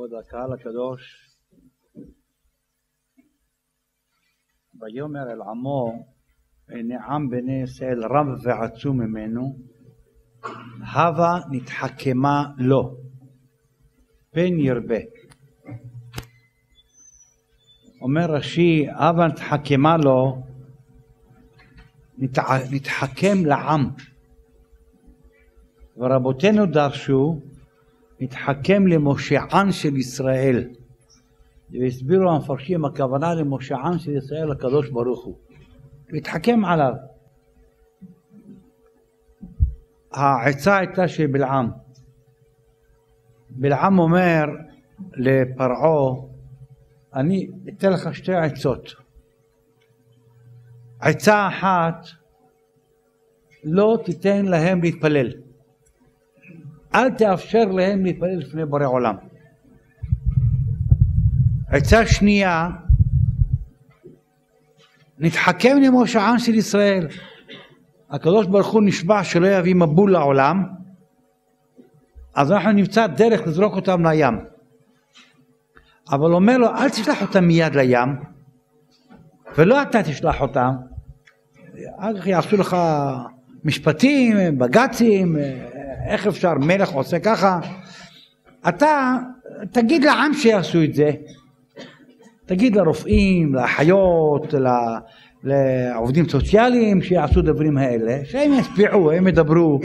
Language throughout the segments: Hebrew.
כבוד הקהל הקדוש, ויאמר אל עמו, נעם בני ישראל רב ועצום ממנו, הווה נתחכמה לו, פן ירבה. אומר רש"י, הווה נתחכמה לו, נתחכם לעם. ורבותינו דרשו, נתחכם למושען של ישראל. והסבירו המפרשים הכוונה למושען של ישראל הקדוש ברוך הוא. להתחכם עליו. העצה הייתה של בלעם. בלעם אומר לפרעה, אני אתן לך שתי עצות. עצה אחת, לא תיתן להם להתפלל. אל תאפשר להם להתפלל לפני בורא עולם. עצה שנייה, נתחכם למושען של ישראל. הקדוש ברוך הוא נשבע שלא יביא מבול לעולם, אז אנחנו נמצא דרך לזרוק אותם לים. אבל אומר לו, אל תשלח אותם מיד לים, ולא אתה תשלח אותם, אחר כך יעשו לך משפטים, בג"צים, איך אפשר, מלך עושה ככה, אתה תגיד לעם שיעשו את זה, תגיד לרופאים, לאחיות, לעובדים סוציאליים שיעשו דברים האלה, שהם ישפיעו, הם ידברו,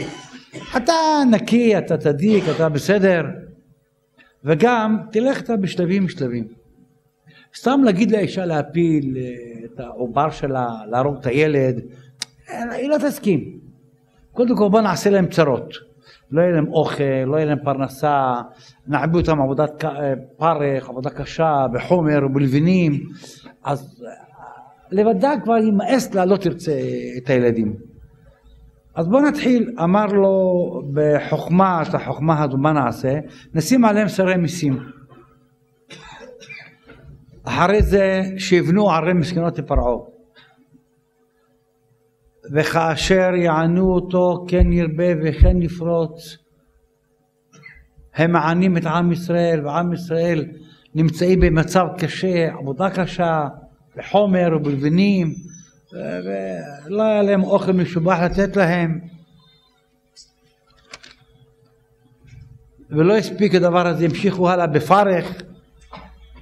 אתה נקי, אתה צדיק, אתה בסדר, וגם תלך אתה בשלבים שלבים. סתם להגיד לאישה להפיל את העובר שלה, להרוג את הילד, היא לא תסכים. קודם כל בוא נעשה להם צרות. לא יהיה להם אוכל, לא יהיה להם פרנסה, נעבו אותם עבודת פרך, עבודה קשה, בחומר ובלבנים, אז לבדה כבר יימאס לה, לא תרצה את הילדים. אז בוא נתחיל, אמר לו בחוכמה, את החוכמה הזו מה נעשה? נשים עליהם שרי מיסים. אחרי זה שיבנו ערי מסכנות לפרעה. וכאשר יענו אותו כן ירבה וכן יפרוץ. הם מענים את עם ישראל, ועם ישראל נמצאים במצב קשה, עבודה קשה, בחומר ובלבנים, ולא היה להם אוכל משובח לתת להם. ולא הספיק הדבר הזה, המשיכו הלאה בפרך,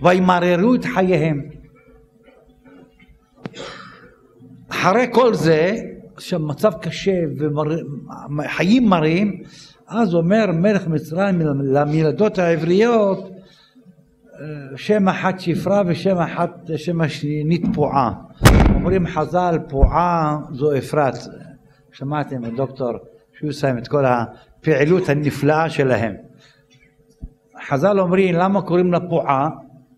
וימררו את חייהם. אחרי כל זה, שהמצב קשה וחיים מרים, אז אומר מלך מצרים למילדות העבריות שם אחת שפרה ושם אחת, שם השנית פועה. אומרים חז"ל פועה זו אפרת. שמעתם את דוקטור שוסיים את כל הפעילות הנפלאה שלהם. חז"ל אומרים למה קוראים לה פועה?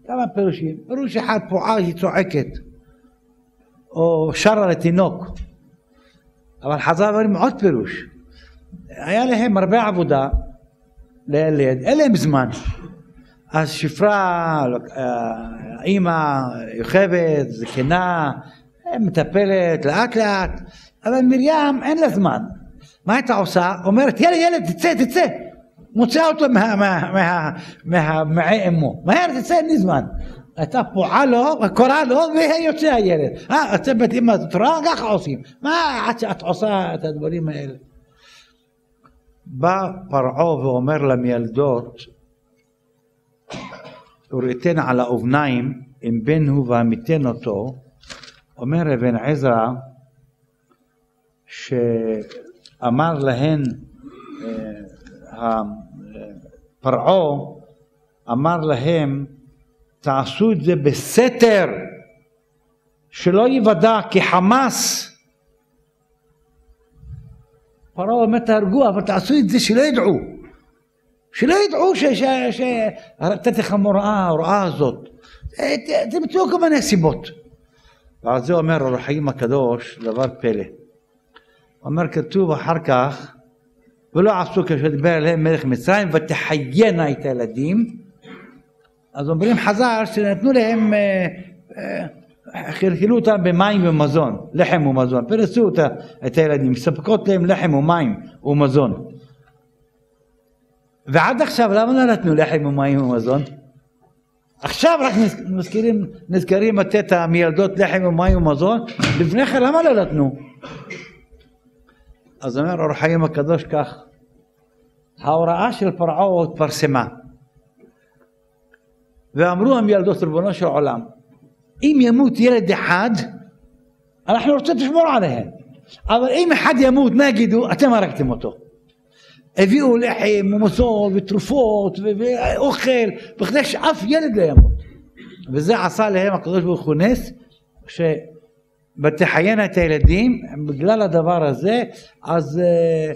כמה פירושים. פירוש אחד פועה היא צועקת או שרה לתינוק. אבל חז"ל אומרים עוד פירוש. היה להם הרבה עבודה לילד, אין להם זמן. אז שפרה, אימא יוכבת, זקנה, מטפלת לאט לאט, אבל מרים אין לה זמן. מה הייתה עושה? אומרת, ילד, ילד, תצא, תצא. מוציאה אותו מהמעי אמו. מהר, תצא, אין לי זמן. הייתה פועה לו, קוראה לו, ויוצא הילד. אה, אתם בית אמא תורה, ככה עושים. מה עד שאת עושה את הדברים האלה? בא פרעה ואומר למילדות, וראיתן על האובניים, אם בן הוא ועמיתן אותו, אומר אבן עזרא, שאמר להן, פרעה אמר להם, תעשו את זה בסתר, שלא יוודע, כי חמאס פרעה אומר תהרגו, אבל תעשו את זה שלא ידעו. שלא ידעו שנתתי לך מוראה, ההוראה הזאת. תמצאו כל מיני סיבות. ועל זה אומר אור החיים הקדוש דבר פלא. אומר כתוב אחר כך, ולא עשו כאשר דיבר אליהם מלך מצרים ותחיינה את הילדים. אז אומרים חז"ל שנתנו להם אה, אה, חלחלו אותם במים ומזון, לחם ומזון, פרסו את הילדים, מספקות להם לחם ומים ומזון. ועד עכשיו למה לא נתנו לחם ומים ומזון? עכשיו רק נזכרים, נזכרים לתת המילדות לחם ומים ומזון, לפני כן למה לא נתנו? אז אומר אור חיים הקדוש כך, ההוראה של פרעה התפרסמה, ואמרו המילדות ריבונו של עולם, אם ימות ילד אחד, אנחנו רוצים לשמור עליהם, אבל אם אחד ימות, מה יגידו? אתם הרגתם אותו. הביאו לחם ומזון ותרופות ואוכל, בכדי שאף ילד לא ימות. וזה עשה להם הקדוש ברוך הוא נס, שבתחיינה את הילדים, בגלל הדבר הזה, אז אה,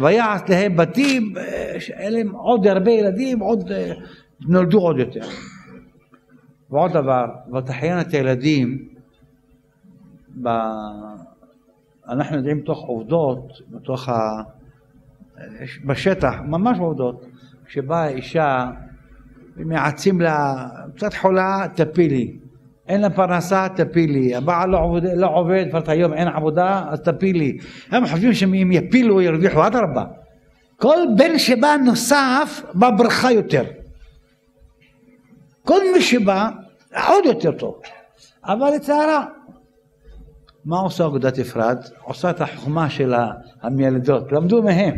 ויעש להם בתים, שאין להם עוד הרבה ילדים, עוד אה, נולדו עוד יותר. ועוד דבר, ותחיינה את הילדים, ב... אנחנו יודעים תוך עובדות, בתוך ה... בשטח, ממש עובדות, כשבאה אישה ומעצים לה, קצת חולה, תפילי. אין לה פרנסה, תפילי. הבעל לא עובד, לא עובד, כבר היום אין עבודה, אז תפילי. הם חושבים שאם יפילו ירוויחו אדרבה. כל בן שבא נוסף בא ברכה יותר. כל מי שבא עוד יותר טוב. אבל לצערה, מה עושה אגודת אפרת? עושה את החוכמה של המילדות, למדו מהם.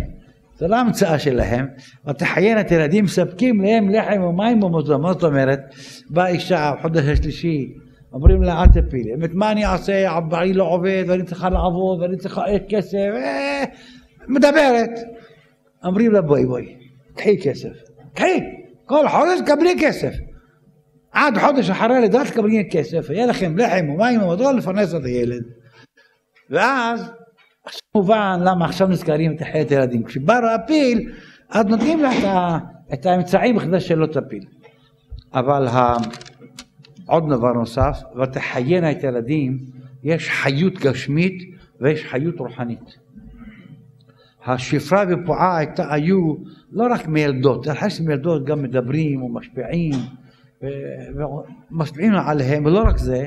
זו לא המצאה שלהם, ותחיין את ילדים מספקים להם לחם ומים ומזון, מה זאת אומרת? באה אישה בחודש השלישי, אומרים לה אל תפילי, באמת מה אני אעשה, בעלי לא עובד ואני צריכה לעבוד ואני צריכה איך כסף, אה, מדברת, אומרים לה בואי בואי, קחי כסף, קחי, כל חודש קבלי כסף, עד חודש אחרי הלידה תקבלי כסף, יהיה לכם לחם ומים ומזון לפרנס את הילד, ואז עכשיו מובן למה עכשיו נזכרים את החיית הילדים. כשבא להפיל, אז נותנים לה את, ה, את האמצעים בכדי שלא תפיל. אבל ה, עוד דבר נוסף, ותחיינה את הילדים, יש חיות גשמית ויש חיות רוחנית. השפרה ופועה היו לא רק מילדות, אחרי שמילדות גם מדברים ומשפיעים ומשפיעים עליהם, ולא רק זה,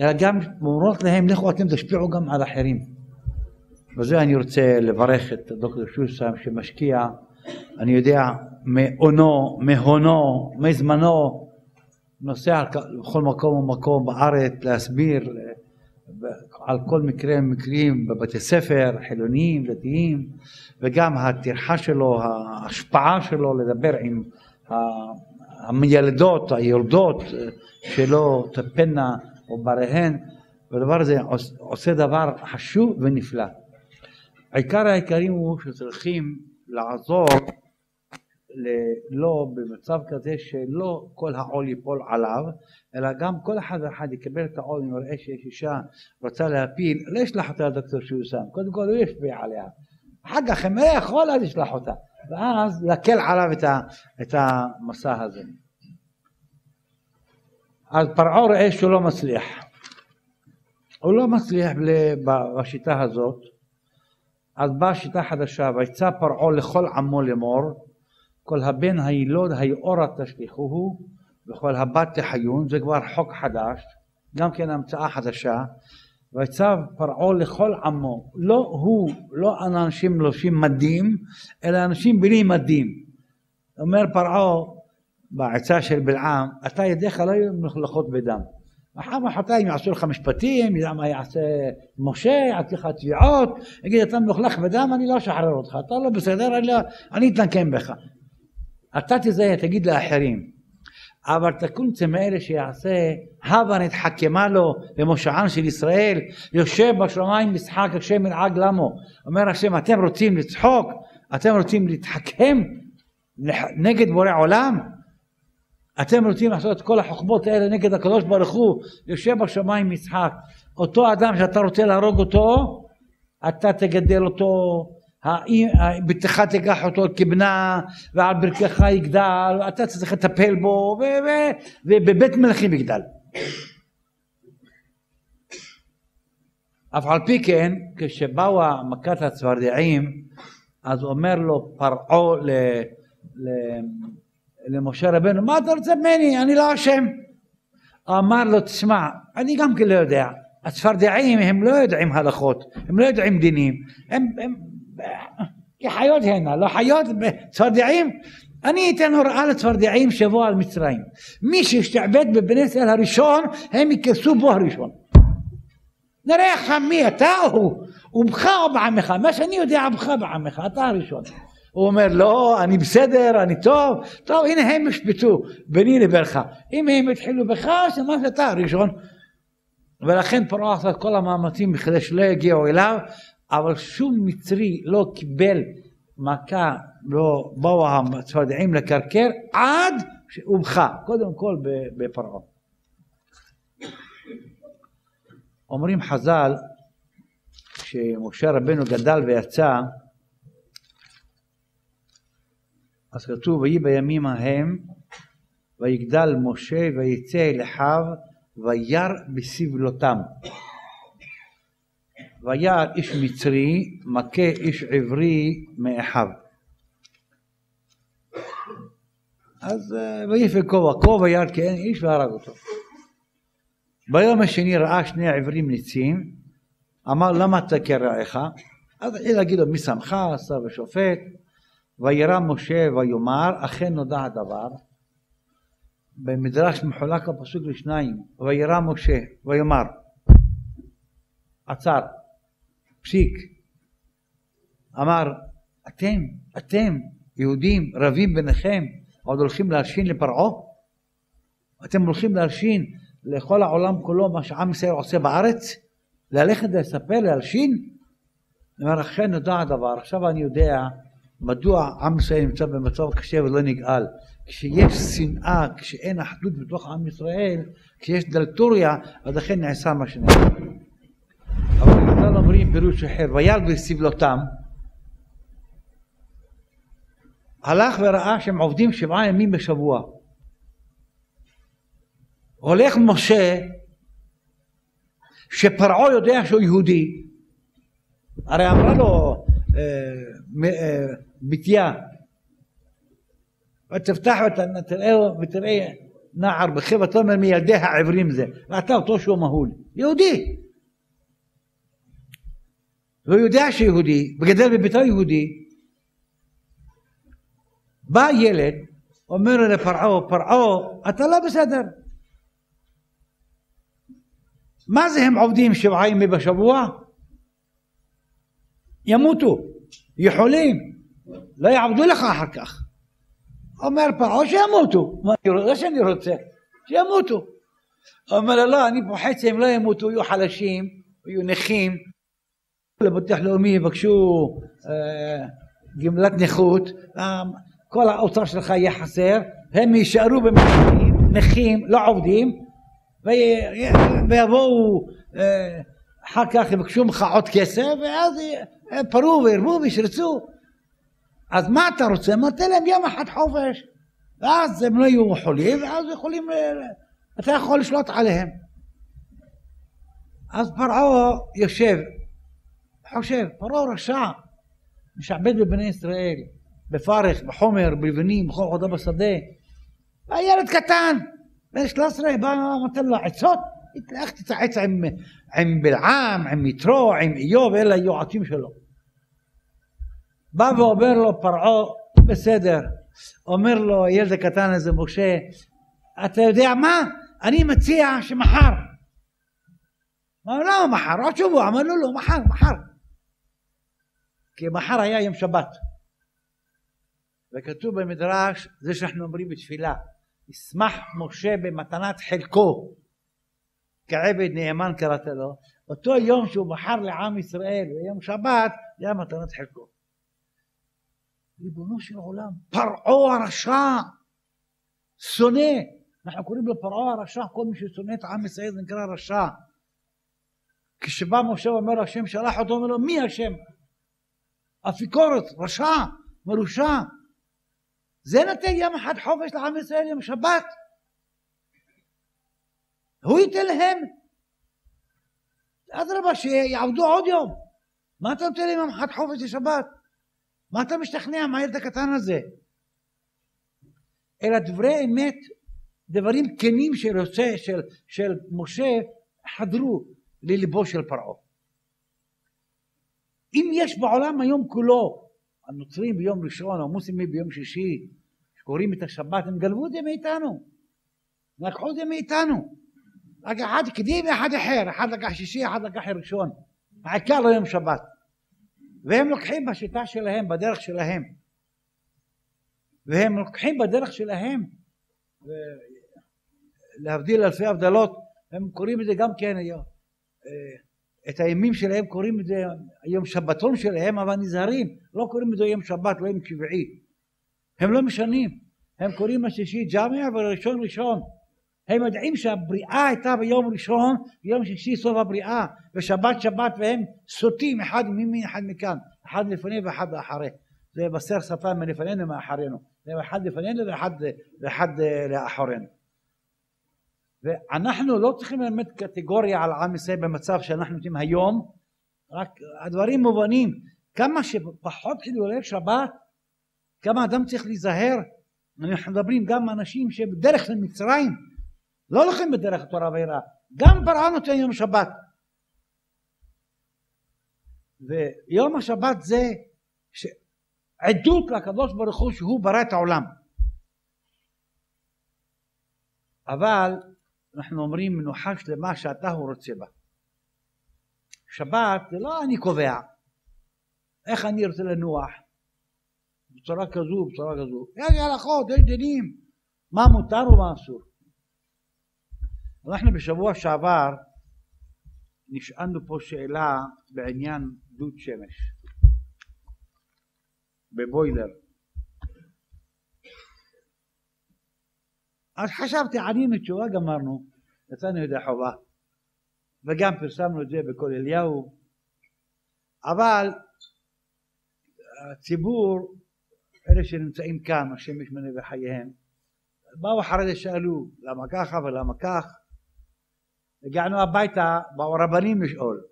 אלא גם אומרות להם לכו אתם תשפיעו גם על אחרים. בזה אני רוצה לברך את דוקטור שוסם שמשקיע, אני יודע, מאונו, מהונו, מזמנו, נוסע בכל מקום ומקום בארץ להסביר על כל מקרה ומקרים בבתי ספר, חילוניים, דתיים, וגם הטרחה שלו, ההשפעה שלו לדבר עם המילדות, היולדות שלו, תפנה או בריהן, והדבר הזה עושה דבר חשוב ונפלא. עיקר העיקרים הוא שצריכים לעזור לא במצב כזה שלא כל העול ייפול עליו אלא גם כל אחד ואחד יקבל את העול אם יראה שיש אישה רוצה להפיל. לא ישלח אותה לדוקטור שהוא שם קודם כל הוא ישפיע עליה. אחר כך אם לא יכול אז ישלח אותה ואז להקל עליו את, ה, את המסע הזה. אז פרעה רואה שהוא לא מצליח. הוא לא מצליח בשיטה הזאת. אז באה שיטה חדשה, ויצא פרעה לכל עמו לאמור, כל הבן הילוד היאורה תשליכוהו, וכל הבת תחיון, זה כבר חוק חדש, גם כן המצאה חדשה, ויצא פרעה לכל עמו, לא הוא, לא אנשים לובשים מדים, אלא אנשים בלי מדים. אומר פרעה בעצה של בלעם, אתה ידיך לא יהיו מלוכלכות בדם. מחר מחרתיים יעשו לך משפטים, ידע מה יעשה משה, יעשה לך תביעות, יגיד אתה מלוכלך בדם, אני לא אשחרר אותך, אתה לא בסדר, אני, לא, אני אתנקם בך. אתה תזהה, תגיד לאחרים. אבל תקום מאלה שיעשה, הבה נתחכמה לו למושען של ישראל, יושב בשמיים משחק השם ילעג למו. אומר השם, אתם רוצים לצחוק? אתם רוצים להתחכם נגד בורא עולם? אתם רוצים לעשות את כל החוכמות האלה נגד הקדוש ברוך הוא, יושב בשמיים יצחק. אותו אדם שאתה רוצה להרוג אותו, אתה תגדל אותו, ביתך תיקח אותו כבנה, ועל ברכך יגדל, אתה צריך לטפל בו, ובבית מלכים יגדל. אף על פי כן, כשבאו מכת הצפרדעים, אז אומר לו פרעה למשה רבנו, מה אתה רוצה ממני? אני לא אשם. אמר לו, תשמע, אני גם כן לא יודע. הצפרדעים הם לא יודעים הלכות, הם לא יודעים דינים, הם, הם כחיות הנה, לא חיות, צפרדעים, אני אתן הוראה לצפרדעים שיבואו על מצרים. מי שישתעבד בבני ישראל הראשון, הם ייכנסו בו הראשון. נראה לך מי אתה או הוא, ובך או בעמך, מה שאני יודע בך בעמך, אתה הראשון. הוא אומר לא, אני בסדר, אני טוב, טוב הנה הם ישפטו ביני לבינך. אם הם התחילו בך, סימן שאתה הראשון. ולכן פרעה עשה את כל המאמצים בכדי שלא יגיעו אליו, אבל שום מצרי לא קיבל מכה, לא באו הצפרדעים לקרקר עד שהומחה, קודם כל בפרעה. אומרים חז"ל, כשמשה רבנו גדל ויצא, אז כתוב ויהי בימים ההם ויגדל משה ויצא אל אחיו וירא בסבלותם. וירא איש מצרי מכה איש עברי מאחיו. אז ויפל כובע ירא כי אין איש והרג אותו. ביום השני ראה שני עברים ניצים, אמר למה תכה רעך? אז התחיל להגיד לו מי שמך, שר ושופט, וירא משה ויאמר אכן נודע הדבר במדרש מחולק הפסוק לשניים וירא משה ויאמר עצר פסיק אמר אתם אתם יהודים רבים ביניכם עוד הולכים להלשין לפרעה? אתם הולכים להלשין לכל העולם כולו מה שעם ישראל עושה בארץ? ללכת לספר להלשין? אומר אכן נודע הדבר. עכשיו אני יודע מדוע עם ישראל נמצא במצב קשה ולא נגאל? כשיש שנאה, כשאין אחדות בתוך עם ישראל, כשיש דלטוריה, אז אכן נעשה מה שנעשה. אבל חז"ל אומרים פירוש אחר, וירד בסבלותם, הלך וראה שהם עובדים שבעה ימים בשבוע. הולך משה, שפרעה יודע שהוא יהודי, הרי אמרה לו אה, אה, בתיה ותפתח ותראה, ותראה נער בכי ותאמר מילדי העברים זה. ראתה אותו שהוא מהול. יהודי והוא יודע שיהודי וגדל בביתו יהודי בא ילד אומר לפרעה פרעה אתה לא בסדר מה זה הם עובדים שבעה ימים בשבוע ימותו יכולים לא יעבדו לך אחר כך. אומר פרעה שימותו, לא שאני רוצה, שימותו. אומר לו לא, אני פוחד שהם לא ימותו, יהיו חלשים, יהיו נכים, לביטוח לאומי יבקשו אה, גמלת נכות, אה, כל האוצר שלך יהיה חסר, הם יישארו במחירים, נכים, לא עובדים, ויבואו אה, אחר כך יבקשו ממך עוד כסף, ואז פרעו וירבו וישרצו. אז מה אתה רוצה? אמר תן להם יום אחד חופש ואז הם לא יהיו חולים ואז יכולים, אתה יכול לשלוט עליהם אז פרעה יושב חושב, פרעה רשע משעבד בבני ישראל בפרך, בחומר, בלבנים, בכל עודה בשדה הילד קטן בן 13 בא נותן לו עצות איך תתעץ עם, עם בלעם, עם יתרו, עם איוב, אלה היועצים שלו בא ואומר לו פרעה, בסדר. אומר לו הילד הקטן הזה, משה, אתה יודע מה? אני מציע שמחר. אמר למה מחר? עוד שבוע. אמר לו לא, מחר, מחר. כי מחר היה יום שבת. וכתוב במדרש, זה שאנחנו אומרים בתפילה, ישמח משה במתנת חלקו, כעבד נאמן קראת לו, אותו יום שהוא בחר לעם ישראל, ביום שבת, זה מתנת חלקו. ריבונו של עולם, פרעה הרשע, שונא, אנחנו קוראים לו פרעה הרשע, כל מי ששונא את עם ישראל נקרא רשע. כשבא משה ואומר השם שלח אותו, אומר לו מי השם? אפיקורת, רשע, מרושע. זה נותן יום אחד חופש לעם ישראל יום שבת. הוא ייתן להם. אדרבה שיעבדו עוד יום. מה אתה נותן להם יום אחד חופש לשבת? מה אתה משתכנע מהילד הקטן הזה? אלא דברי אמת, דברים כנים של, של, של משה חדרו לליבו של פרעה. אם יש בעולם היום כולו, הנוצרים ביום ראשון, המוסלמים ביום שישי, קוראים את השבת, הם גנבו את זה מאיתנו. לקחו את זה מאיתנו. אחד קדים ואחד אחר, אחד לקח שישי, אחד לקח ראשון. העיקר לא יום שבת. והם לוקחים בשיטה שלהם, בדרך שלהם. והם לוקחים בדרך שלהם, להבדיל אלפי הבדלות, הם קוראים את זה גם כן היום. את הימים שלהם קוראים את זה יום שבתון שלהם, אבל נזהרים, לא קוראים את זה יום שבת, לא יום קבעי. הם לא משנים, הם קוראים השישי ג'אמע וראשון ראשון. הם יודעים שהבריאה הייתה ביום ראשון, ביום שישי סוף הבריאה, ושבת שבת והם סוטים אחד ממין אחד מכאן, אחד לפני ואחד לאחרי. זה יבשר שפה מלפנינו ומאחרינו. זה אחד לפנינו ואחד, ואחד לאחורינו. ואנחנו לא צריכים ללמד קטגוריה על עם ישראל במצב שאנחנו נמצאים היום, רק הדברים מובנים. כמה שפחות חילולי שבת, כמה אדם צריך להיזהר. אנחנו מדברים גם אנשים שבדרך למצרים, לא הולכים בדרך תורה ועירה, גם פרעה נותן יום שבת. ויום השבת זה עדות לקדוש ברוך הוא שהוא ברא את העולם. אבל אנחנו אומרים מנוחה שלמה שאתה הוא רוצה בה. שבת זה לא אני קובע איך אני רוצה לנוח בצורה כזו בצורה כזו. יש הלכות, יש דינים מה מותר ומה אסור. אנחנו בשבוע שעבר נשאלנו פה שאלה בעניין דוד שמש בבוילר אז חשבתי, ענינו תשובה, גמרנו, יצאנו ידי חובה. וגם פרסמנו את זה בכל אליהו. אבל הציבור, אלה שנמצאים כאן, השם ישמנה בחייהם, באו אחרי זה שאלו למה ככה ולמה כך. הגענו הביתה, באו רבנים לשאול,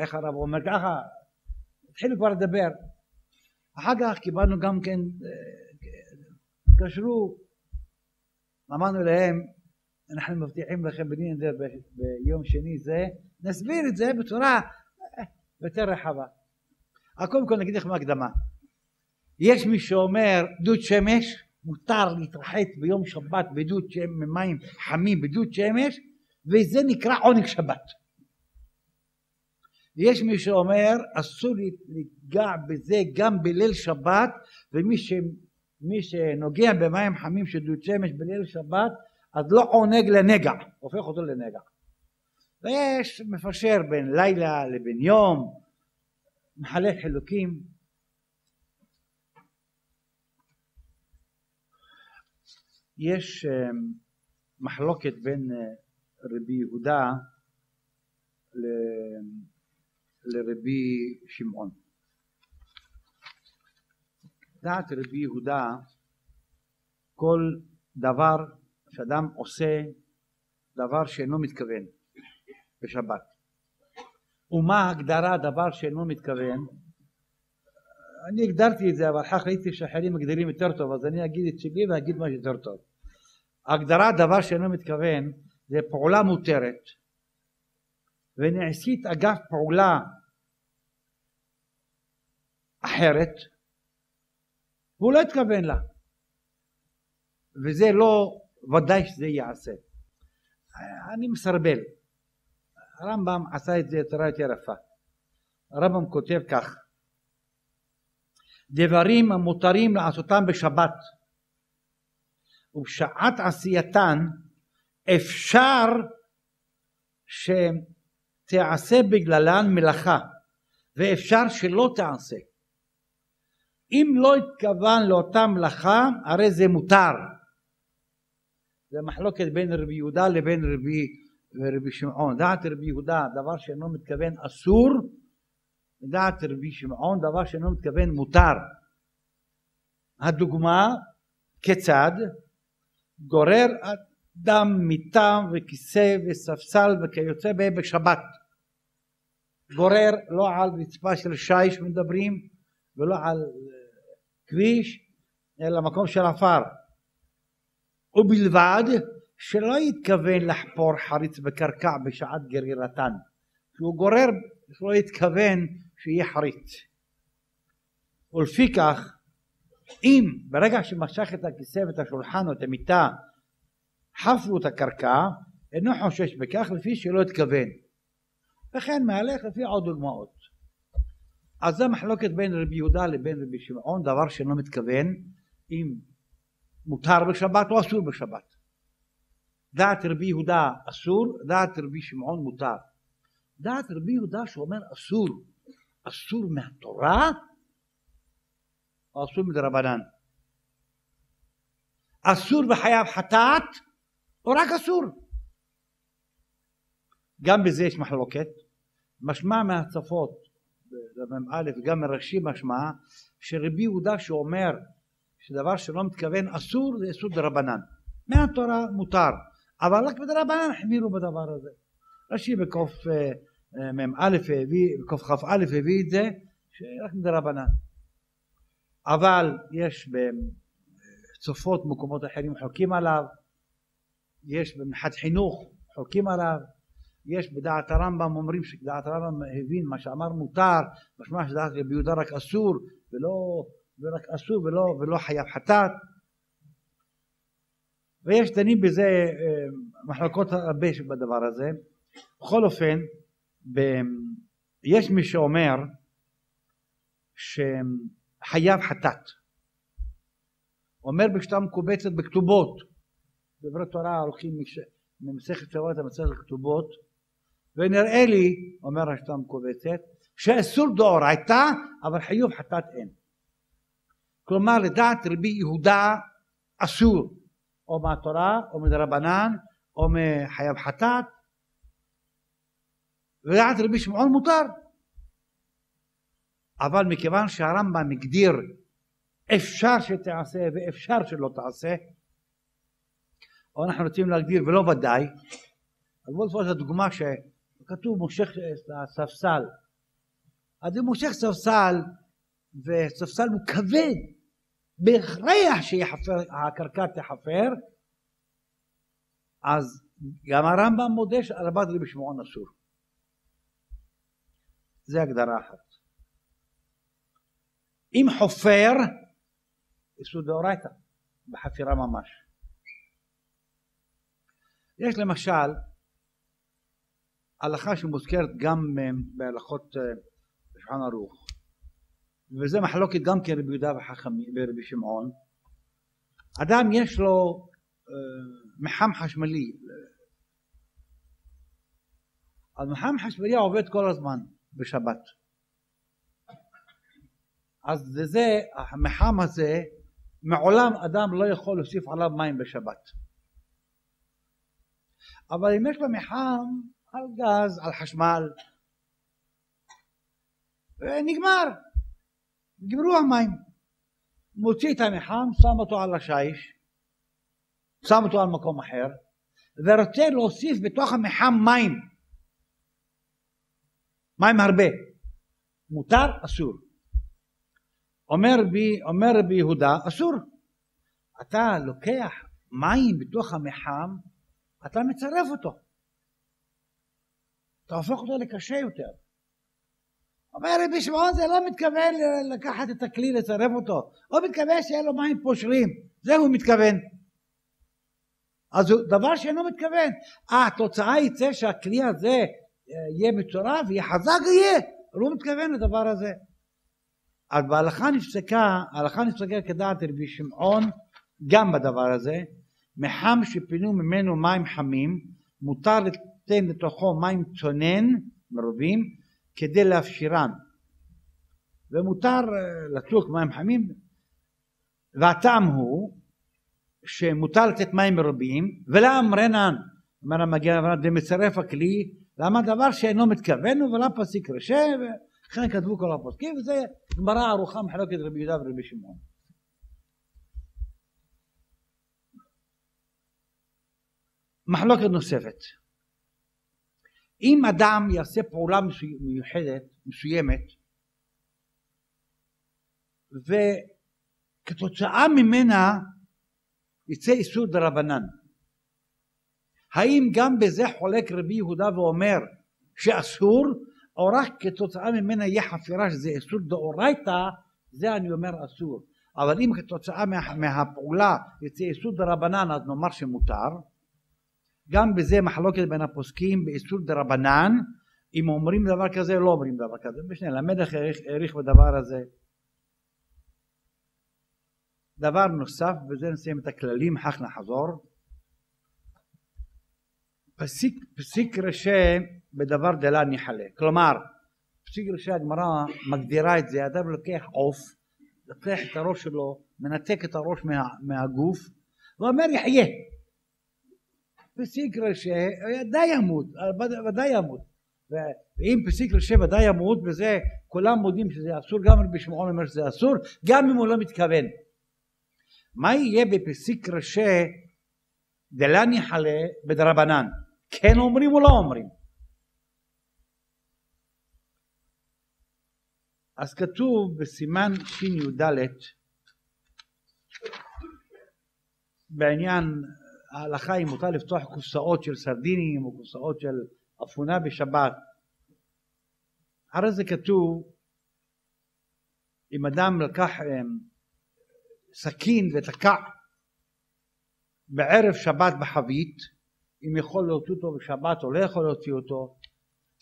איך הרב אומר ככה, התחילו כבר לדבר. אחר כך קיבלנו גם כן, התקשרו אמרנו להם אנחנו מבטיחים לכם זה ביום שני זה. נסביר את זה בצורה יותר רחבה. קודם כל נגיד לכם הקדמה יש מי שאומר דוד שמש מותר להתרחץ ביום שבת בדוד שמש מים חמים בדוד שמש וזה נקרא עונג שבת. יש מי שאומר אסור לגע בזה גם בליל שבת ומי. מי שנוגע במים חמים של דוד שמש בליל שבת אז לא עונג לנגע, הופך אותו לנגע. ויש מפשר בין לילה לבין יום, מחלק חילוקים. יש אה, מחלוקת בין אה, רבי יהודה לרבי שמעון. דעת רבי יהודה כל דבר שאדם עושה דבר שאינו מתכוון בשבת. ומה ההגדרה דבר שאינו מתכוון? אני הגדרתי את זה אבל אחר כך ראיתי שאחרים מגדירים יותר טוב אז אני אגיד את שלי ואגיד מה שיותר טוב. הגדרה דבר שאינו מתכוון זה פעולה מותרת ונעשית אגב פעולה אחרת והוא לא התכוון לה. וזה לא ודאי שזה ייעשה אני מסרבל. הרמב"ם עשה את זה בצורה יותר יפה. הרמב"ם כותב כך דברים המותרים לעשותם בשבת ובשעת עשייתן אפשר שתעשה בגללן מלאכה ואפשר שלא תעשה אם לא התכוון לאותה מלאכה הרי זה מותר. זה מחלוקת בין רבי יהודה לבין רבי, רבי שמעון. דעת רבי יהודה דבר שאינו מתכוון אסור דעת רבי שמעון דבר שאינו מתכוון מותר. הדוגמה כיצד? גורר אדם מיטה וכיסא וספסל וכיוצא בהם בשבת. גורר לא על רצפה של שיש מדברים ולא על כביש אלא מקום של עפר ובלבד שלא יתכוון לחפור חריץ בקרקע בשעת גרירתן שהוא גורר שלא יתכוון שיהיה חריץ ולפיכך אם ברגע שמשך את הכיסא ואת השולחן או את המיטה חפרו את הקרקע, אינו חושש בכך לפי שלא התכוון. וכן מהלך לפי עוד דוגמאות. אז זו מחלוקת בין רבי יהודה לבין רבי שמעון, דבר שאינו מתכוון אם מותר בשבת או אסור בשבת. דעת רבי יהודה אסור, דעת רבי שמעון מותר. דעת רבי יהודה שאומר אסור, אסור מהתורה או אסור מדרבנן? אסור וחייב חטאת או רק אסור? גם בזה יש מחלוקת. משמע מהצפות במ"א וגם מרש"י משמע שרבי יהודה שאומר שדבר שלא מתכוון אסור זה אסור דרבנן. מהתורה מותר אבל רק בדרבנן החמירו בדבר הזה. רש"י בקוף אה, אה, מ"א בקוף כ"א הביא את זה שרק מדרבנן. אבל יש בצופות מקומות אחרים חוקים עליו, יש במנחת חינוך חוקים עליו, יש בדעת הרמב"ם אומרים שדעת הרמב"ם הבין מה שאמר מותר, משמע שדעת רבי יהודה רק אסור ולא, ורק אסור ולא, ולא חייב חטאת ויש דנים בזה אה, מחלקות הרבה בדבר הזה. בכל אופן, ב... יש מי שאומר שחייב חטאת. אומר בשתה מקובצת בכתובות. דברי תורה הולכים ממסכת שבועות למסכת כתובות ונראה לי, אומר השתה מקובצת, שאסור דאורייתא אבל חיוב חטאת אין. כלומר לדעת רבי יהודה אסור או מהתורה או מדרבנן או מחייב חטאת ודעת רבי שמעון מותר אבל מכיוון שהרמב"ם הגדיר אפשר שתעשה ואפשר שלא תעשה או אנחנו רוצים להגדיר ולא ודאי אז בואו נתפוס את שכתוב מושך ספסל אז אם מושך ספסל וספסל הוא כבד בהכרח שהקרקע תחפר, אז גם הרמב"ם מודה שערבת רבי שמעון אסור. זה הגדרה אחת. אם חופר, איסור דאורייתא, בחפירה ממש. יש למשל הלכה שמוזכרת גם בהלכות אה, בשולחן ערוך. וזה מחלוקת גם כן רבי יהודה וחכמים ורבי שמעון. אדם יש לו אה, מחם חשמלי. אז מחם חשמלי עובד כל הזמן בשבת. אז זה המחם הזה מעולם אדם לא יכול להוסיף עליו מים בשבת. אבל אם יש לו מחם על גז, על חשמל נגמר נגמרו המים. מוציא את המחם, שם אותו על השיש, שם אותו על מקום אחר, ורוצה להוסיף בתוך המחם מים. מים הרבה. מותר, אסור. אומר בי, אומר רבי יהודה, אסור. אתה לוקח מים בתוך המחם, אתה מצרף אותו. אתה הופך אותו לקשה יותר. אומר רבי שמעון זה לא מתכוון לקחת את הכלי לצרף אותו, הוא מתכוון שיהיה לו מים פושרים, זה הוא מתכוון. אז הוא דבר שאינו מתכוון. אה, התוצאה יצא שהכלי הזה אה, יהיה מצורף, יהיה חזק יהיה, הוא לא מתכוון לדבר הזה. אז בהלכה נפסקה, ההלכה נפסקה כדעת רבי שמעון גם בדבר הזה, מחם שפינו ממנו מים חמים, מותר לתת לתוכו מים צונן מרובים, כדי להפשירן ומותר אה, לצוק מים חמים. והטעם הוא שמותר לתת מים מרובים ולאמרנן אומר המגיע אברהם דמצרף הכלי למה דבר שאינו מתכוון ולא פסיק רשע וכן כתבו כל הפוסקים וזה גמרא ארוכה מחלוקת רבי יהודה ורבי שמעון. מחלוקת נוספת אם אדם יעשה פעולה מיוחדת, מסוימת, וכתוצאה ממנה יצא איסור דרבנן, האם גם בזה חולק רבי יהודה ואומר שאסור, או רק כתוצאה ממנה יהיה חפירה שזה איסור דאורייתא, זה אני אומר אסור. אבל אם כתוצאה מה, מהפעולה יצא איסור דרבנן אז נאמר שמותר גם בזה מחלוקת בין הפוסקים באיסור דרבנן אם אומרים דבר כזה או לא אומרים דבר כזה. משנה למדך העריך בדבר הזה. דבר נוסף בזה נסיים את הכללים אחר נחזור. פסיק, פסיק רשע בדבר דלה ניחלה. כלומר פסיק רשע הגמרא מגדירה את זה אדם לוקח עוף לוקח את הראש שלו מנתק את הראש מה, מהגוף ואומר יחיה פסיק רשע ודאי ימות ודאי ימות. ואם פסיק רשע ודאי ימות בזה כולם מודים שזה אסור גם רבי שמעון אומר שזה אסור גם אם הוא לא מתכוון. מה יהיה בפסיק רשע דלני חלה בדרבנן? כן אומרים או לא אומרים? אז כתוב בסימן שי"ד בעניין ההלכה אם מותר לפתוח קופסאות של סרדינים או קופסאות של אפונה בשבת. אחרי זה כתוב אם אדם לקח סכין ותקע בערב שבת בחבית אם יכול להוציא אותו בשבת או לא יכול להוציא אותו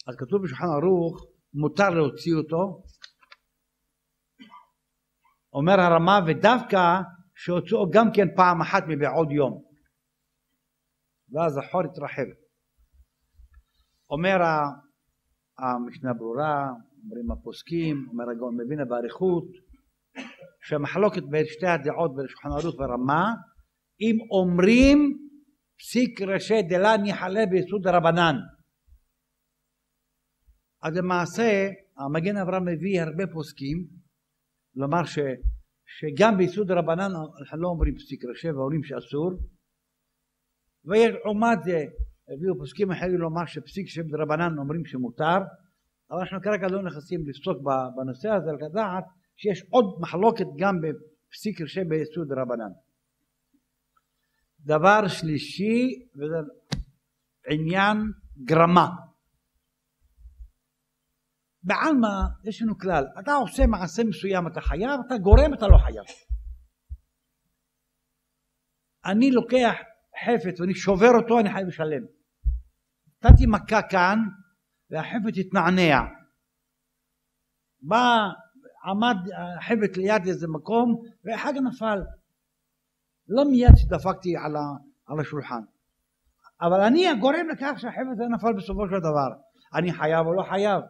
אז כתוב בשולחן ערוך מותר להוציא אותו. אומר הרמה ודווקא שהוציאו גם כן פעם אחת מבעוד יום ואז החור התרחב. אומר המשנה ברורה אומרים הפוסקים אומר הגאון מבינה באריכות שהמחלוקת בין שתי הדעות בין שולחן ערוך ורמה אם אומרים פסיק ראשי דלה ניחלה ביסוד רבנן אז למעשה המגן אברהם מביא הרבה פוסקים לומר ש, שגם ביסוד רבנן אנחנו לא אומרים פסיק ראשי ואומרים שאסור ולעומת זה הביאו פוסקים אחרים לומר שפסיק שם רבנן אומרים שמותר אבל אנחנו כרגע לא נכנסים לפסוק בנושא הזה לדעת שיש עוד מחלוקת גם בפסיק ראשי ביסוד רבנן דבר שלישי וזה עניין גרמה. בעלמא יש לנו כלל אתה עושה מעשה מסוים אתה חייב אתה גורם אתה לא חייב. אני לוקח חפץ ואני שובר אותו אני חייב לשלם. נתתי מכה כאן והחפץ התנענע. בא עמד החפץ ליד איזה מקום ואחד נפל. לא מיד שדפקתי על, ה, על השולחן. אבל אני הגורם לכך שהחפץ הזה נפל בסופו של דבר. אני חייב או לא חייב?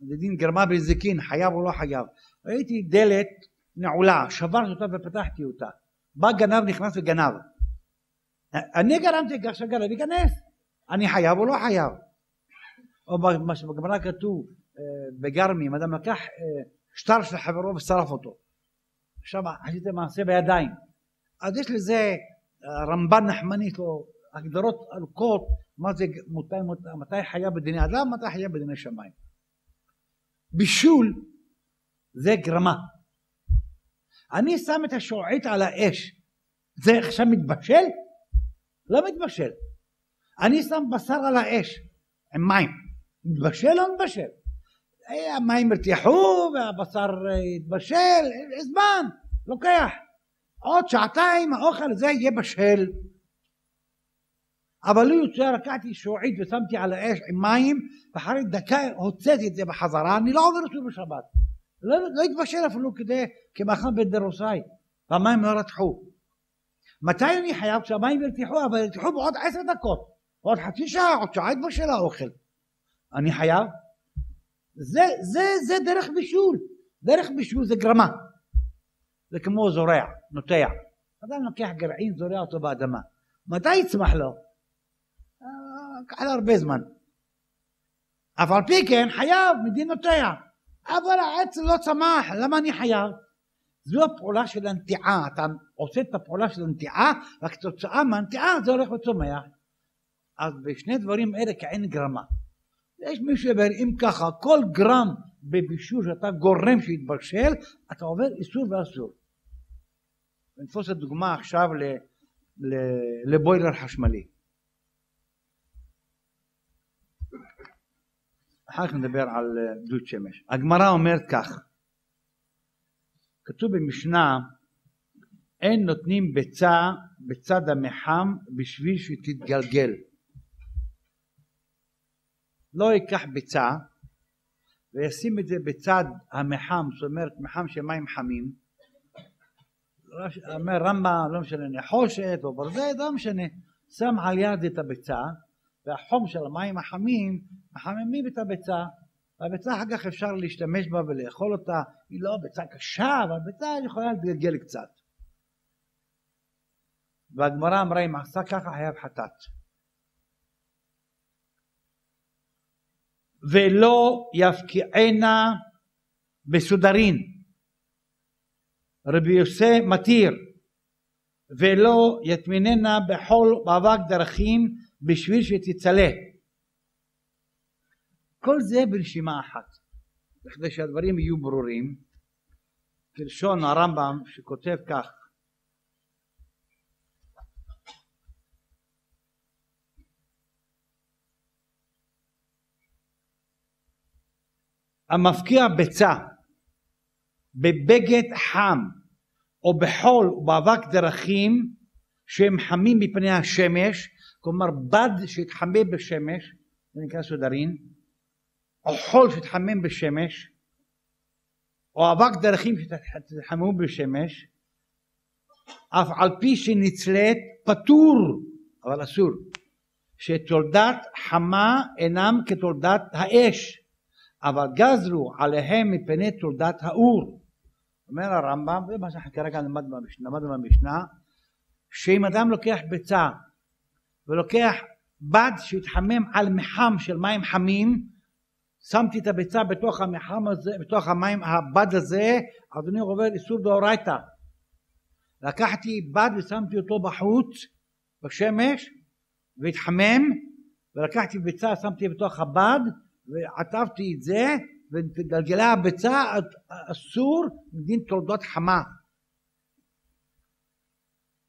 זה דין גרמה בנזיקין חייב או לא חייב? ראיתי דלת נעולה שברתי אותה ופתחתי אותה. בא גנב נכנס וגנב אני גרמתי כך שהגנב ייכנס אני חייב או לא חייב? או מה שבגמרא כתוב אה, בגרמי אם אדם לקח אה, שטר של חברו ושרף אותו. עכשיו עשיתם מעשה בידיים. אז יש לזה אה, רמב"ן נחמני יש לו הגדרות ארוכות מה זה מתי, מתי, חיה בדיני אדם מתי חיה בדיני שמיים. בישול זה גרמה. אני שם את השועית על האש. זה עכשיו מתבשל? לא מתבשל אני שם בשר על האש עם מים מתבשל או לא מתבשל? המים הרתיחו והבשר התבשל, זמן, לוקח. עוד שעתיים האוכל הזה יהיה בשל. אבל לא יוצא, לקחתי שועית ושמתי על האש עם מים ואחרי דקה הוצאתי את זה בחזרה, אני לא עובר אותו בשבת. לא, לא התבשל אפילו כדי כמאכל בית דרוסאי והמים לא רתחו. מתי אני חייב? כשהמים ירתיחו, אבל ירתיחו בעוד עשר דקות, עוד חצי שעה, עוד שעה יתבשל האוכל. אני חייב? זה, זה, זה דרך בישול. דרך בישול זה גרמה. זה כמו זורע, נוטע. אדם לוקח גרעין, זורע אותו באדמה. מתי יצמח לו? לקח לו הרבה זמן. אף על פי כן חייב, מדין נוטע. אבל העץ לא צמח, למה אני חייב? זו הפעולה של הנטיעה, אתה עושה את הפעולה של הנטיעה, רק כתוצאה מהנטיעה זה הולך וצומח. אז בשני דברים אלה כעין גרמה. יש מי שאומר אם ככה כל גרם בבישול שאתה גורם שיתבשל אתה עובר איסור ואסור. נתפוס את דוגמה עכשיו לבוילר חשמלי. אחר כך נדבר על דוד שמש. הגמרא אומרת כך כתוב במשנה, אין נותנים ביצה בצד המחם בשביל שתתגלגל. לא ייקח ביצה וישים את זה בצד המחם, זאת אומרת מחם של מים חמים. אומר רמב"ם, לא משנה, נחושת או ברזל, לא משנה, שם על יד את הביצה והחום של המים החמים מחממים את הביצה והביצה אחר כך אפשר להשתמש בה ולאכול אותה, היא לא ביצה קשה, אבל ביצה יכולה להתגלגל קצת. והגמרא אמרה אם עשה ככה חייב חטאת. ולא יפקיענה בסודרין. רבי יוסף מתיר ולא יטמיננה בחול באבק דרכים בשביל שתצלה. כל זה ברשימה אחת. בכדי שהדברים יהיו ברורים, כלשון הרמב"ם שכותב כך המפקיע ביצה בבגד חם או בחול או באבק דרכים שהם חמים מפני השמש, כלומר בד שהתחמם בשמש, זה נקרא סודרין, או חול שהתחמם בשמש, או אבק דרכים שהתחממו בשמש, אף על פי שנצלית פטור, אבל אסור, שתולדת חמה אינם כתולדת האש, אבל גזרו עליהם מפני תולדת האור. אומר הרמב"ם, זה מה שאנחנו כרגע למדנו במשנה, שאם אדם לוקח ביצה ולוקח בד שהתחמם על מחם של מים חמים, שמתי את הביצה בתוך המחם הזה, בתוך המים, הבד הזה, אדוני עובר איסור דאורייתא. לקחתי בד ושמתי אותו בחוץ, בשמש, והתחמם, ולקחתי ביצה, שמתי בתוך הבד, ועטפתי את זה וגלגלי הביצה אסור מדין תולדות חמה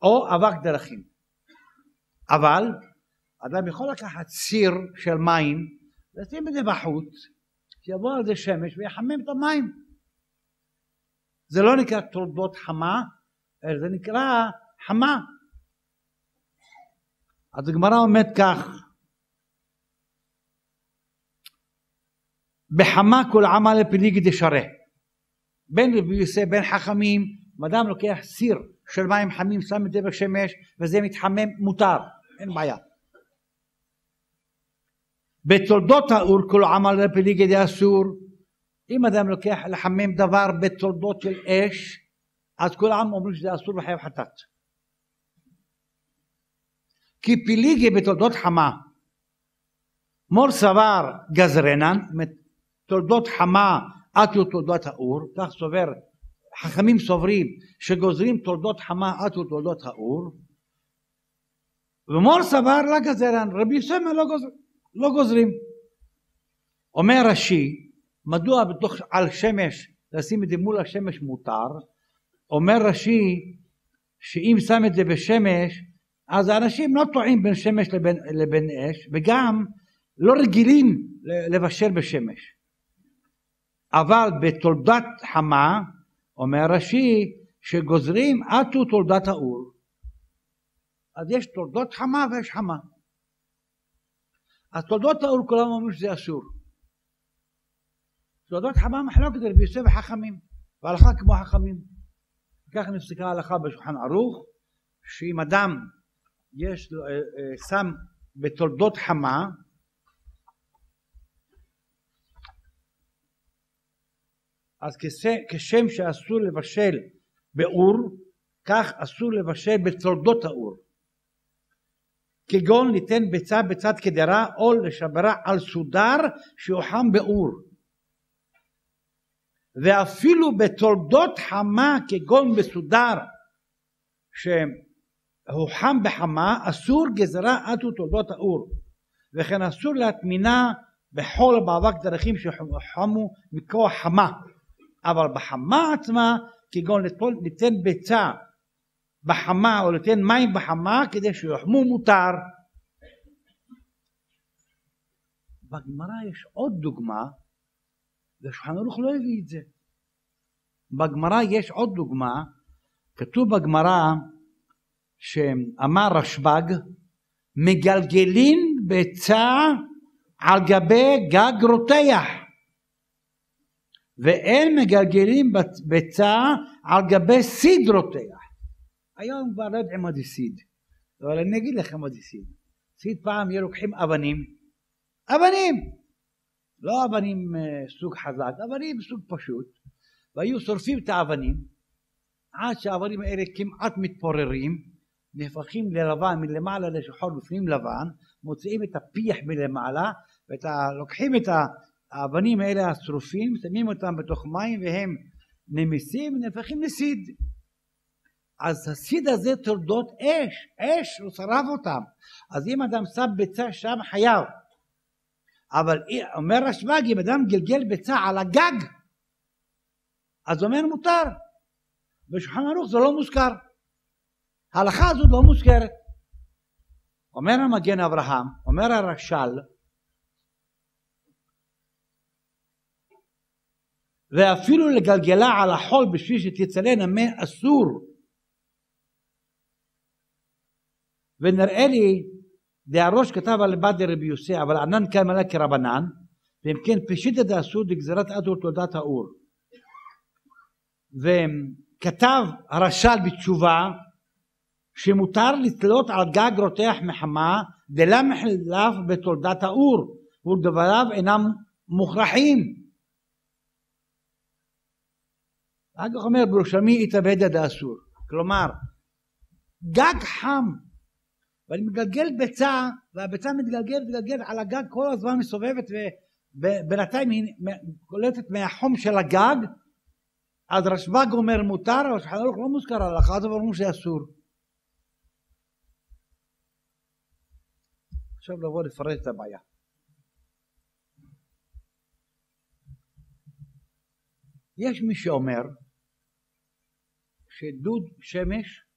או אבק דרכים אבל אדם יכול לקחת סיר של מים לשים את זה בחוץ שיבוא על זה שמש ויחמם את המים זה לא נקרא תולדות חמה אלא זה נקרא חמה אז הגמרא אומרת כך בחמה כל עמל פליגי דשרה. בין רבי יוסף בין חכמים, אדם לוקח סיר של מים חמים, שם את זה בשמש וזה מתחמם, מותר, אין בעיה. בתולדות האור כל עמל פליגי דאסור. אם אדם לוקח לחמם דבר בתולדות של אש, אז כל העם אומרים שזה אסור וחייב חטאת. כי פליגי בתולדות חמה, מור סבר גזרנן, תולדות חמה עד תולדות האור, כך סובר, חכמים סוברים שגוזרים תולדות חמה עד תולדות האור, ומור סבר לה גזרן, רבי יוסף לא, גוזר, לא גוזרים. אומר רש"י, מדוע בתוך, על שמש, לשים את זה מול השמש מותר? אומר רש"י, שאם שם את זה בשמש, אז האנשים לא טועים בין שמש לבין, לבין אש, וגם לא רגילים לבשל בשמש. אבל בתולדת חמה, אומר רש"י, שגוזרים עטו תולדת האור. אז יש תולדות חמה ויש חמה. אז תולדות האור כולם אומרים שזה אסור. תולדות חמה מחלוקת רבי יוסף וחכמים, והלכה כמו חכמים. כך נפסקה ההלכה בשולחן ערוך, שאם אדם יש אה, אה, שם בתולדות חמה, אז כשם שאסור לבשל באור, כך אסור לבשל בתולדות האור. כגון ליתן ביצה בצד קדרה או לשברה על סודר שהוחם באור. ואפילו בתולדות חמה כגון בסודר שהוחם בחמה אסור גזרה עד תולדות האור וכן אסור להטמינה בחול באבק דרכים שחמו מכוח חמה אבל בחמה עצמה, כגון ליתן ביצה בחמה או ליתן מים בחמה כדי שיוחמו מותר. בגמרא יש עוד דוגמה, ושולחן ערוך לא הביא את זה. בגמרא יש עוד דוגמה, כתוב בגמרא שאמר רשב"ג, מגלגלין ביצה על גבי גג רותח ואין מגלגלים ביצה על גבי סיד רותח. היום כבר לא יודעים מה זה סיד, אבל אני אגיד לכם מה זה סיד. סיד פעם היו לוקחים אבנים, אבנים, לא אבנים אה, סוג חזק, אבנים סוג פשוט, והיו שורפים את האבנים. עד שהאבנים האלה כמעט מתפוררים, נהפכים ללבן מלמעלה לשחור בפנים לבן, מוציאים את הפיח מלמעלה, ולוקחים את האבנים האלה השרופים, שמים אותם בתוך מים והם נמסים ונהפכים לסיד. אז הסיד הזה תולדות אש, אש, הוא שרף אותם. אז אם אדם שם ביצה שם חייב. אבל אומר רשב"ג, אם אדם גלגל ביצה על הגג, אז אומר מותר. בשולחן ערוך זה לא מוזכר. ההלכה הזאת לא מוזכרת. אומר המגן אברהם, אומר הרש"ל, ואפילו לגלגלה על החול בשביל שתצלה נמה אסור. ונראה לי, דהראש כתב על בת רבי יוסי, אבל ענן כמלא כרבנן, ואם כן פשיטא דאסור דגזירת אדור תולדת האור. וכתב הרש"ל בתשובה שמותר לתלות על גג רותח מחמה דלה מחלף בתולדת האור ודבריו אינם מוכרחים אחר כך אומר בראשמי התאבד עד האסור. כלומר, גג חם, ואני מגלגל ביצה, והביצה מתגלגלת מתגלגלת על הגג כל הזמן מסובבת, ובינתיים היא קולטת מהחום של הגג, אז רשב"ג אומר מותר, אבל שולחן לא מוזכר הלכה, אז אומרים שאסור. עכשיו לבוא לפרט את הבעיה. יש מי שאומר שדוד שמש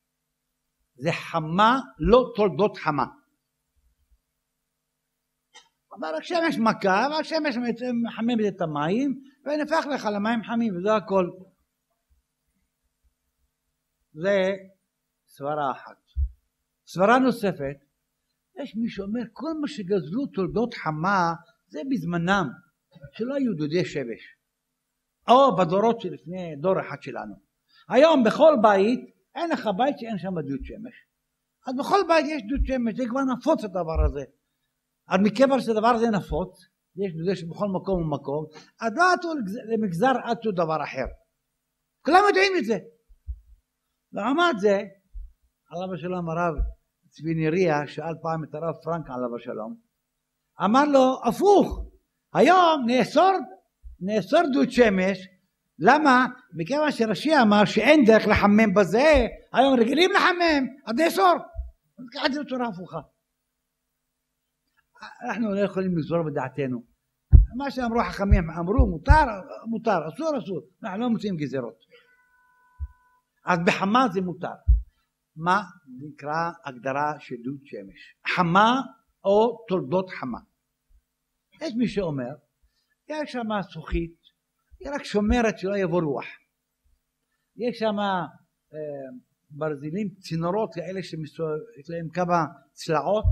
זה חמה לא תולדות חמה. אבל השמש מכה והשמש מחממת את המים ונפח לך למים חמים וזה הכל. זה סברה אחת. סברה נוספת, יש מי שאומר כל מה שגזלו תולדות חמה זה בזמנם, שלא היו דודי שמש. או בדורות שלפני דור אחד שלנו. היום בכל בית, אין לך בית שאין שם דוד שמש. אז בכל בית יש דוד שמש, זה כבר נפוץ הדבר הזה. אז מכיוון שהדבר הזה נפוץ, יש דודי שמש בכל מקום ומקום, אז לא עטו למגזר עטו דבר אחר. כולם יודעים את זה. לעומת זה, עליו השלום הרב צבי נריה שאל פעם את הרב פרנק עליו השלום, אמר לו הפוך, היום נאסור, נאסור דוד שמש למה? מכיוון שרש"י אמר שאין דרך לחמם בזה, היום רגילים לחמם, אז נאסור. אז ככה זה בצורה הפוכה. אנחנו לא יכולים לגזור בדעתנו. מה שאמרו חכמים אמרו מותר, מותר, אסור, אסור. אנחנו לא מוצאים גזירות. אז בחמה זה מותר. מה נקרא הגדרה של דוד שמש? חמה או תולדות חמה. יש מי שאומר, יש שם זכוכית היא רק שומרת שלא יבוא רוח. יש שם אה, ברזילים, צינורות כאלה שיש להם כמה צלעות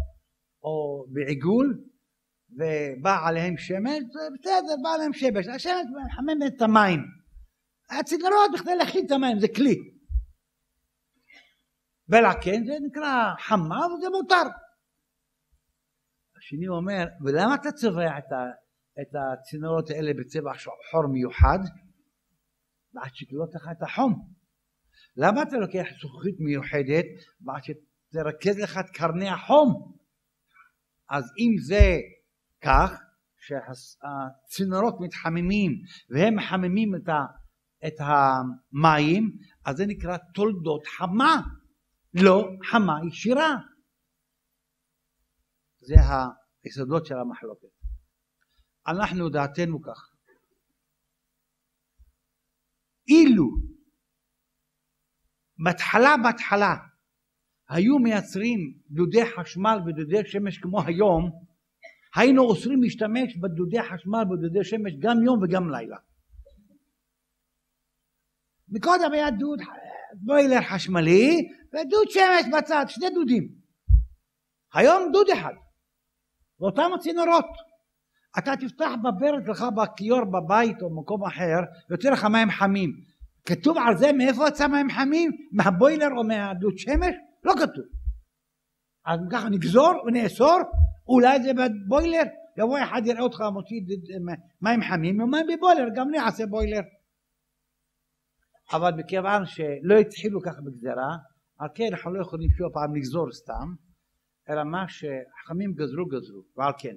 או בעיגול ובא עליהם שמש, בסדר, בא עליהם שמש, השמש מחמם את המים. הצינורות בכדי להכין את המים, זה כלי. ולכן זה נקרא חמה וזה מותר. השני אומר, ולמה אתה צובע את את הצינורות האלה בצבע חור מיוחד ועד שתלות לך את החום. למה אתה לוקח זכוכית מיוחדת ועד שתרכז לך את קרני החום? אז אם זה כך שהצינורות מתחממים והם מחממים את, ה, את המים אז זה נקרא תולדות חמה לא חמה ישירה זה היסודות של המחלוקת אנחנו דעתנו כך. אילו בהתחלה בהתחלה היו מייצרים דודי חשמל ודודי שמש כמו היום, היינו אוסרים להשתמש בדודי חשמל ודודי שמש גם יום וגם לילה. מקודם היה דוד בוילר חשמלי ודוד שמש בצד, שני דודים. היום דוד אחד. ואותם הצינורות. אתה תפתח בברז לך בכיור בבית או במקום אחר, יוצא לך מים חמים. כתוב על זה מאיפה יצא מים חמים? מהבוילר או מהדוד שמש? לא כתוב. אז ככה נגזור ונאסור, אולי זה בבוילר, יבוא אחד יראה אותך מוציא מים חמים ומים בבוילר, גם לי יעשה בוילר. אבל מכיוון שלא התחילו ככה בגזרה, על כן אנחנו לא יכולים שוב פעם לגזור סתם, אלא מה שחכמים גזרו גזרו, ועל כן.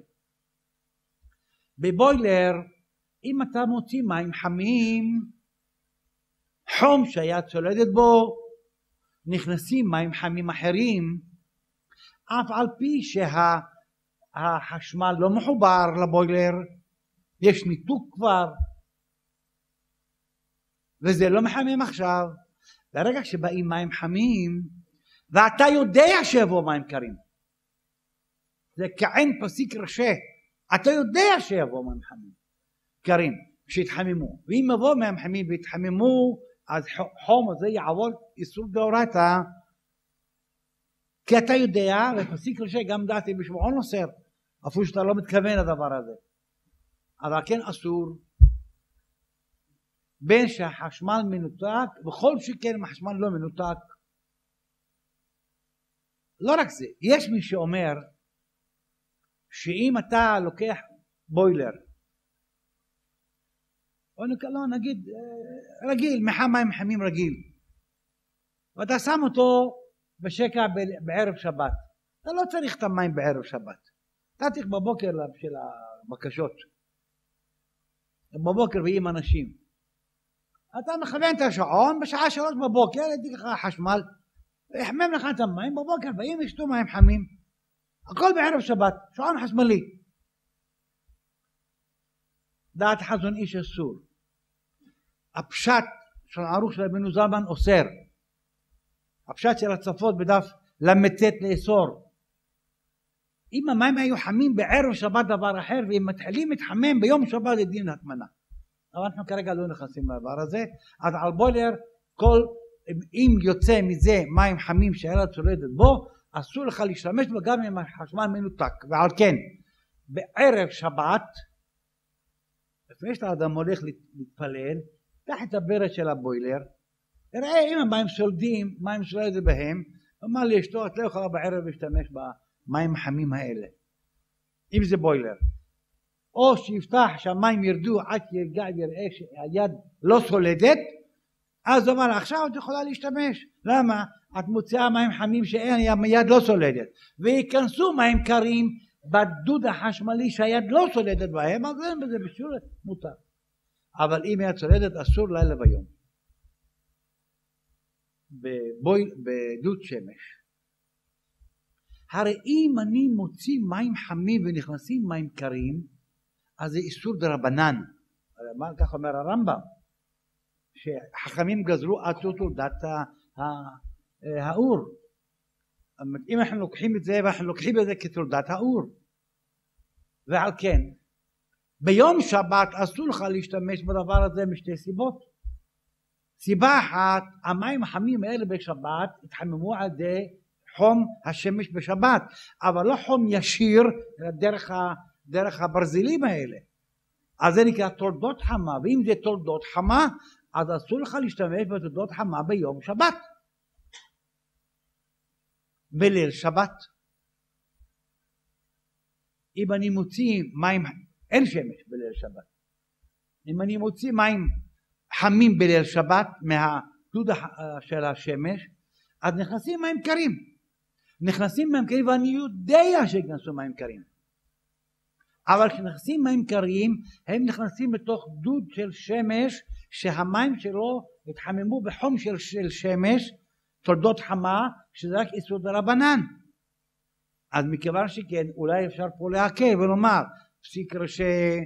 בבוילר, אם אתה מוציא מים חמים, חום שהיה צולדת בו, נכנסים מים חמים אחרים, אף על פי שהחשמל לא מחובר לבוילר, יש ניתוק כבר, וזה לא מחמם עכשיו. ברגע שבאים מים חמים, ואתה יודע שיבואו מים קרים, זה כעין פסיק רשה, אתה יודע שיבואו מים חמים, קרים, שיתחממו, ואם יבואו מים חמים ויתחממו, אז חום הזה יעבור איסור דאורייתא, כי אתה יודע, ופסיק רשה גם דעתי בשמעון אוסר, אפילו שאתה לא מתכוון לדבר הזה. אבל כן אסור בין שהחשמל מנותק וכל שכן החשמל לא מנותק. לא רק זה, יש מי שאומר שאם אתה לוקח בוילר, או לא נגיד אה, רגיל, מחם מים חמים רגיל, ואתה שם אותו בשקע בערב שבת, אתה לא צריך את המים בערב שבת, אתה צריך בבוקר של הבקשות, בבוקר באים אנשים, אתה מכוון את השעון, בשעה שלוש בבוקר ידליק לך חשמל, יחמם לך את המים, בבוקר באים ישתו מים חמים. הכל בערב שבת, שעון חשמלי. דעת חזון איש אסור. הפשט של הערוך של רבנו זלמן אוסר. הפשט של הצפות בדף ל"ט לאסור. אם המים היו חמים בערב שבת דבר אחר והם מתחילים להתחמם ביום שבת זה דין הטמנה. אבל אנחנו כרגע לא נכנסים לדבר הזה, אז על בוילר כל, אם יוצא מזה מים חמים שהילד צולדת בו, אסור לך להשתמש בו גם אם החשמל מנותק, ועל כן בערב שבת, לפני שאתה אדם הולך להתפלל, קח את הברז של הבוילר, תראה אם המים סולדים, מים סולדת בהם, אמר לאשתו את לא יכולה בערב להשתמש במים החמים האלה, אם זה בוילר. או שיפתח שהמים ירדו עד יראה שהיד לא סולדת אז הוא אמר עכשיו את יכולה להשתמש למה? את מוציאה מים חמים שאין היד לא סולדת וייכנסו מים קרים בדוד החשמלי שהיד לא סולדת בהם אז אין בזה בשיעור מותר. אבל אם יד סולדת אסור לילה ויום בדוד שמש הרי אם אני מוציא מים חמים ונכנסים מים קרים אז זה איסור דרבנן. כך אומר הרמב"ם, שחכמים גזרו עד תולדת האור. אם אנחנו לוקחים את זה ואנחנו לוקחים את זה כתולדת האור. ועל כן, ביום שבת אסור לך להשתמש בדבר הזה משתי סיבות. סיבה אחת, המים החמים האלה בשבת התחממו על ידי חום השמש בשבת, אבל לא חום ישיר דרך דרך הברזלים האלה. אז זה נקרא תולדות חמה, ואם זה תולדות חמה, אז אסור לך להשתמש בתולדות חמה ביום שבת. בליל שבת. אם אני מוציא מים, אין שמש בליל שבת. אם אני מוציא מים חמים בליל שבת מהדוד של השמש, אז נכנסים מים קרים. נכנסים מים קרים ואני יודע שיכנסו מים קרים. אבל כשנכנסים מים קרים הם נכנסים לתוך דוד של שמש שהמים שלו התחממו בחום של, של שמש תולדות חמה שזה רק איסור דרבנן אז מכיוון שכן אולי אפשר פה להקל ולומר פסיק ראשי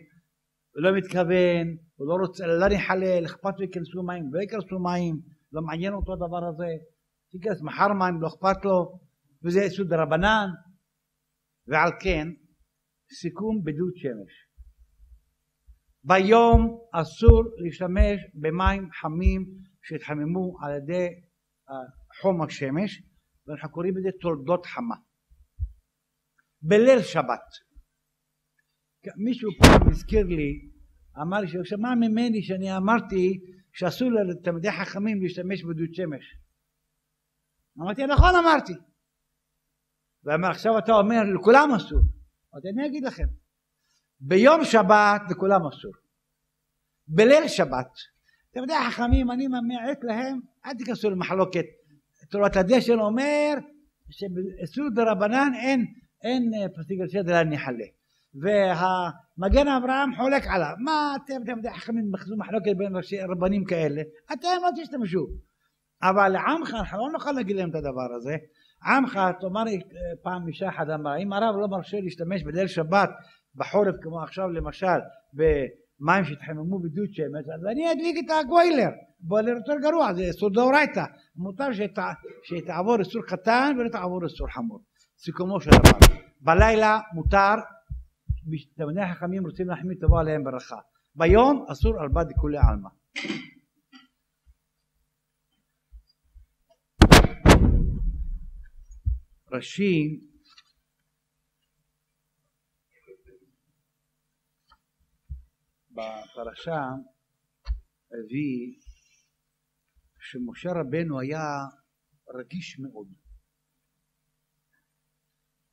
לא מתכוון הוא לא רוצה לא נחלל אכפת לו ייכנסו מים לא ייכנסו מים לא מעניין אותו הדבר הזה. ייכנס מחר מים לא אכפת לו וזה איסור דרבנן ועל כן סיכום בדוד שמש. ביום אסור להשתמש במים חמים שהתחממו על ידי חום השמש ואנחנו קוראים לזה תולדות חמה. בליל שבת. מישהו פעם הזכיר לי, אמר לי שהוא שמע ממני שאני אמרתי שאסור לתלמידי חכמים להשתמש בדוד שמש. אמרתי נכון אמרתי. ואמר עכשיו אתה אומר לכולם אסור. אמרתי אני אגיד לכם. ביום שבת לכולם אסור. בליל שבת. תלמידי חכמים אני ממעט להם אל תיכנסו למחלוקת. תורת הדשן אומר שאיסור דרבנן אין אין פרסטיגל סדר אלא נחלה. והמגן אברהם חולק עליו. מה אתם תלמידי חכמים מחלוקת בין רבנים כאלה? אתם לא תשתמשו. אבל לעמך אנחנו לא נוכל להגיד להם את הדבר הזה. עמך, תאמר לי פעם אישה אחת אמרה, אם הרב לא מרשה להשתמש בליל שבת בחורף כמו עכשיו למשל במים שהתחממו בדוד שמש, אז אני אדליק את הגוויילר. בוילר יותר גרוע, זה איסור דאורייתא. מותר שתעבור איסור קטן ולא תעבור איסור חמור. סיכומו של דבר. בלילה מותר, תלמידי החכמים רוצים להחמיא תבוא עליהם ברכה. ביום אסור על בד כולי עלמא. רש"י בפרשה הביא שמשה רבנו היה רגיש מאוד.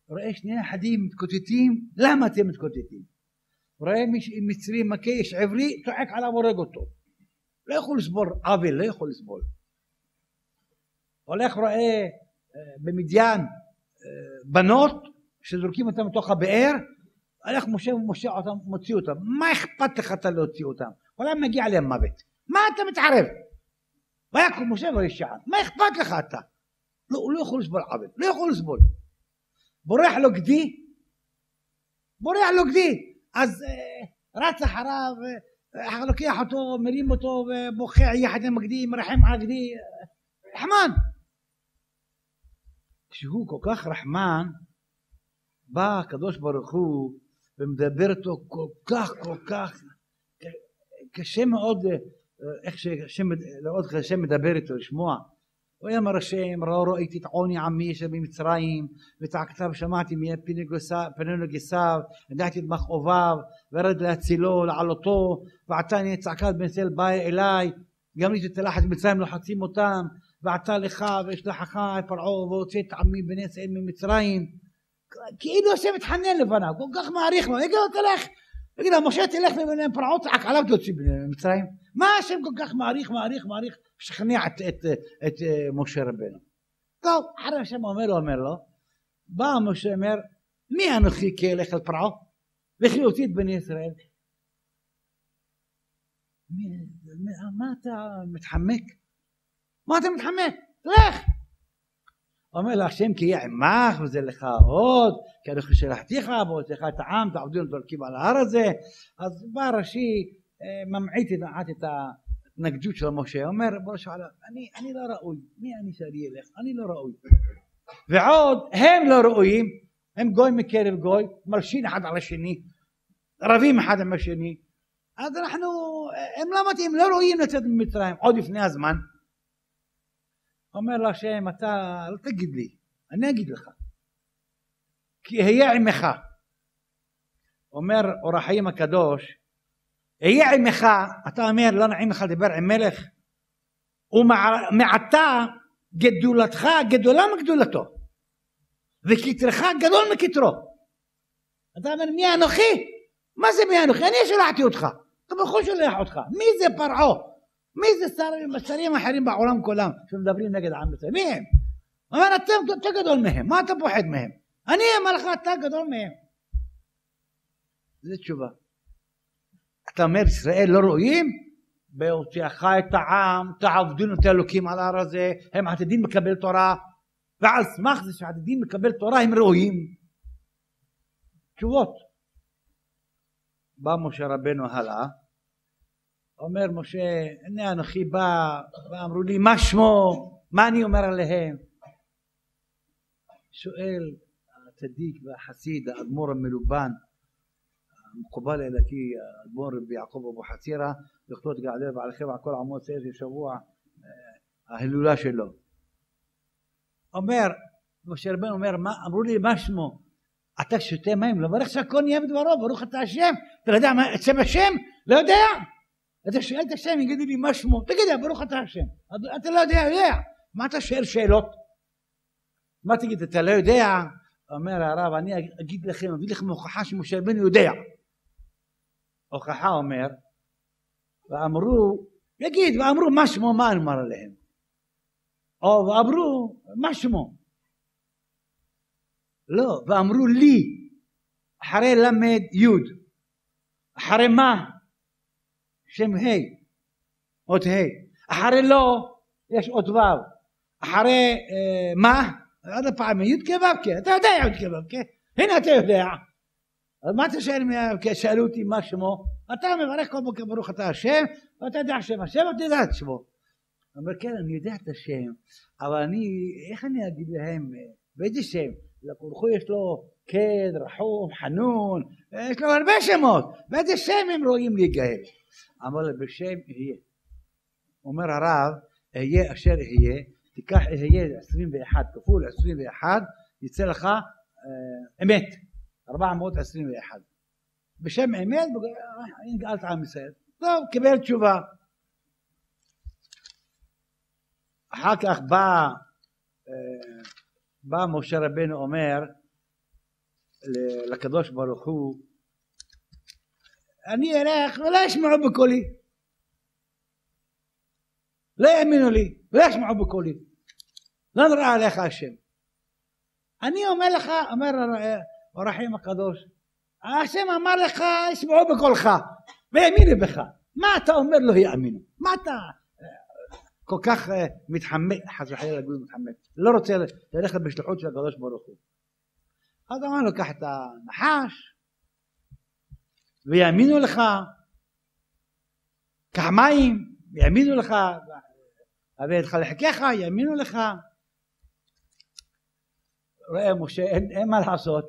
רואה שני אחדים מתקוטטים, למה אתם מתקוטטים? רואה מצרי מכה איש עברי, צועק עליו הורג אותו. לא יכול לסבול עוול, לא יכול לסבול. הולך רואה במדיין בנות שזורקים אותם לתוך הבאר, הולך משה ומשה אותם, מוציא אותם. מה אכפת לך אתה להוציא אותם? אולי מגיע להם מוות. מה אתה מתערב? ויקום משה וישען. מה אכפת לך אתה? לא, הוא לא יכול לסבול עוול, לא יכול לסבול. בורח לו גדי, בורח לו גדי. אז אה, רץ אחריו, אה, לוקח אותו, מרים אותו ובוכה יחד עם הגדי, מרחם על הגדי. רחמן. כשהוא כל כך רחמן, בא הקדוש ברוך הוא ומדבר איתו כל כך כל כך קשה מאוד איך שהשם לראות איך השם מדבר איתו לשמוע. ויאמר השם לא ראיתי את עוני עמי אשר במצרים וצעקתיו שמעתי פנינו גיסיו ידעתי את מכאוביו ורד להצילו לעלותו ועתה אני צעקת בן צל בא אליי גם לי תתלחת במצרים לוחצים אותם ועתה לך ואשלחך פרעה והוציא את עמי בני ישראל ממצרים כאילו השם מתחנן לפניו כל כך מעריך לו. יגיד לו תלך. יגיד לו משה תלך לבני פרעה צעק עליו תוציא ממצרים מה השם כל כך מעריך מעריך מעריך משכנע את, את, את, את משה רבנו? טוב אחרי השם אומר לו אומר לו בא משה אומר מי אנוכי כי אלך אל פרעה? וכי אותי את בני ישראל. מה אתה מתחמק? מה אתה מתחמק? לך! אומר לה השם כי יהיה עמך וזה לך עוד כי אנוכי שלחתיך והוצאך את העם תעבדו ודורקים על ההר הזה. אז בא רש"י ממעיט את ההתנגדות של משה אומר בוא שעלה אני, אני לא ראוי מי אני שאני אלך? אני לא ראוי. ועוד הם לא ראויים הם גוי מקרב גוי מלשין אחד על השני רבים אחד עם השני. אז אנחנו הם לא מתאים לא ראויים לצאת ממצרים עוד לפני הזמן אומר להשם אתה אל תגיד לי אני אגיד לך כי אהיה עמך אומר אור החיים הקדוש אהיה עמך אתה אומר לא נעים לך לדבר עם מלך ומעתה גדולתך גדולה מגדולתו וכתרך גדול מכתרו אתה אומר מי אנוכי? מה זה מי אנוכי? אני שלחתי אותך אתה בחור שולח אותך מי זה פרעה? מי זה שרים, שרים אחרים בעולם כולם שמדברים נגד העם ישראל? מי הם? אומר אתם יותר גדול מהם, מה אתה פוחד מהם? אני אומר לך אתה גדול מהם. זו תשובה. אתה אומר ישראל לא ראויים? בהוציאך את העם, תעבדון את האלוקים על ההר הזה, הם עתידים לקבל תורה, ועל סמך זה שעתידים לקבל תורה הם ראויים. תשובות. בא משה רבנו הלאה אומר משה הנה אנוכי בא ואמרו לי מה שמו מה אני אומר עליהם שואל הצדיק והחסיד האדמו"ר המלובן המקובל אלוקי האדמו"ר יעקב אבו חצירא לכתוב ועליכם ועל כל עמו צעיר שבוע ההילולה שלו. אומר, משה רבנו אומר, מה, אמרו לי, מה שמו? אתה שותה מים, לברך שהכל נהיה בדברו, ברוך אתה השם. אתה לא יודע מה, שם השם? לא יודע. אתה שואל את השם, יגידו לי מה שמו, תגיד לי, ברוך אתה השם. אתה לא יודע, יודע. מה אתה שואל שאלות? מה תגיד, אתה לא יודע? אומר הרב, אני אגיד לכם, אביא לכם הוכחה שמשה רבנו יודע. הוכחה אומר, ואמרו, יגיד, ואמרו מה שמו, מה נאמר עליהם? או ואמרו, מה שמו? לא, ואמרו לי, אחרי למד י', אחרי מה? שם ה', אות ה', אחרי לא, יש אות ו', אחרי אה, מה? עוד פעם, י' כו' אתה יודע י' כו' הנה אתה יודע. אז מה אתה שואל, שאלו אותי מה שמו? אתה מברך כל בוקר ברוך אתה השם, ואתה יודע שם השם, ואתה יודע את שמו. הוא אומר, כן, אני יודע את השם, אבל אני, איך אני אגיד להם, באיזה שם? לקולחו יש לו קד, רחום, חנון, יש לו הרבה שמות, באיזה שם הם רואים להיגאל? אמר לו, בשם אהיה. אומר הרב, אהיה אשר אהיה, תיקח אהיה 21 כפול 21, יצא לך אה, אמת, 421. בשם אמת, אני גאלת עם ישראל. טוב, קיבל תשובה. אחר כך בא, אה, בא משה רבנו אומר לקדוש ברוך הוא אני אלך ולא ישמעו בקולי. לא יאמינו לי ולא ישמעו בקולי. לא נראה עליך השם. אני אומר לך אומר הרחים הקדוש השם אמר לך ישמעו בקולך והאמינו בך. מה אתה אומר לא יאמינו? מה אתה כל כך אה, מתחמק, חס וחלילה להגיד מתחמק, לא רוצה ללכת בשליחות של הקדוש ברוך הוא. אז אמר לו, קח את הנחש, ויאמינו לך, קח מים, ויאמינו לך, הבא את לחקיך, יאמינו לך. רואה משה, אין, אין מה לעשות.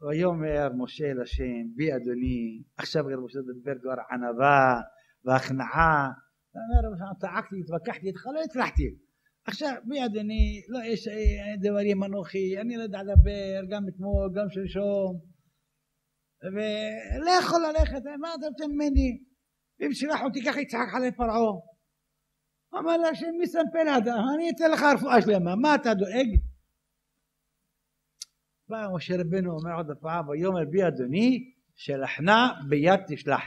ויאמר משה אל השם, בי אדוני, עכשיו רב משה מדבר כבר ענווה והכנעה אומר, צעקתי, התווכחתי איתך, לא הצלחתי. עכשיו, מיד אני, לא, יש דברים אנוכי, אני לא יודע לדבר, גם אתמול, גם שלשום, ולא יכול ללכת, מה אתה רוצה ממני? אם שלח אותי ככה יצחק עלי פרעה. אמר לה שמי סמפל אדם, אני אתן לך רפואה שלמה, מה אתה דואג? בא משה רבנו אומר עוד פעם, ויאמר בי אדוני, שלחנה ביד תשלח.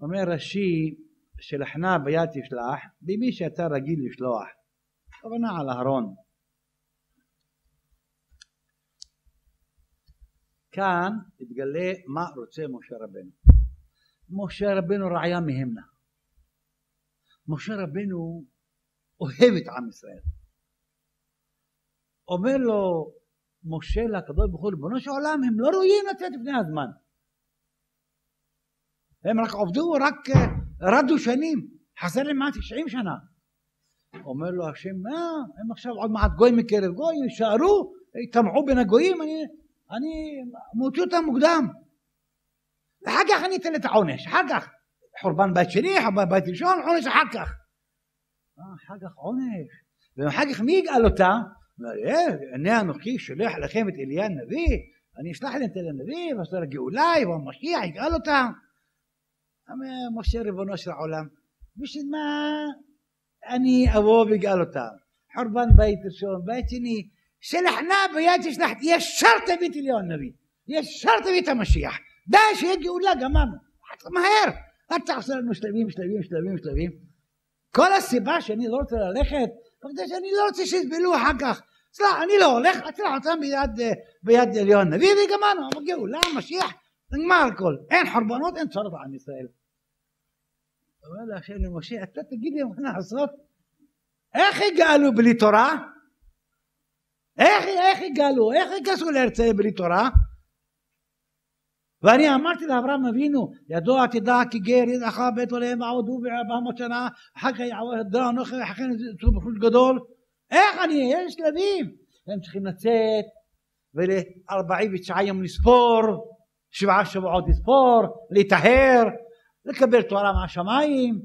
אומר רש"י שלחנה ביד תשלח במי שאתה רגיל לשלוח. כוונה על אהרון. כאן התגלה מה רוצה משה רבנו. משה רבנו רעיה מהמנה משה רבנו אוהב את עם ישראל. אומר לו משה לקדוש ברוך הוא ריבונו של עולם הם לא ראויים לצאת לפני הזמן. הם רק עובדו, רק רדו שנים, חסר להם מעט 90 שנה. אומר לו השם, מה, הם עכשיו עוד מעט גוי מקרב גוי, יישארו, יטמעו בין הגויים, אני, אני מוציא אותם מוקדם. ואחר כך אני אתן את העונש, אחר כך. חורבן בית שני, חורבן בית ראשון, עונש אחר כך. אה, אחר כך עונש. ואחר כך מי יגאל אותם? הנה אה, אנוכי שולח לכם את אליה הנביא, אני אשלח להם את אליה הנביא, ועשה הגאולה, יבוא המשיח, יגאל אותם. משה ריבונו של עולם בשביל מה אני אבוא ואגאל אותם? חורבן בית ראשון בית שני שלחנה ביד תשלח ישר תביא את אליהו הנביא ישר תביא את המשיח. די שיהיה גאולה גמרנו מהר אל תעשה לנו שלבים שלבים שלבים שלבים. כל הסיבה שאני לא רוצה ללכת כדי שאני לא רוצה שיסבלו אחר כך. סלח אני לא הולך אצלח אותם ביד ביד אליהו הנביא וגמרנו גאולה משיח נגמר הכל. אין חורבנות אין צורך בעם ישראל אומר להשם למשה, אתה תגיד לי מה לעשות? איך הגענו בלי תורה? איך, איך הגענו? איך הגענו לארץ בלי תורה? ואני אמרתי לאברהם אבינו, ידוע תדע כי גר ידעך בית עליהם ועבדו בארבע מאות שנה, אחר כך ידע אנוכי ואחר כך בחוש גדול. איך אני, יש שלבים. הם צריכים לצאת ולארבעים ותשעה יום לספור, שבעה שבועות לספור, להיטהר, לקבל תורה מהשמיים.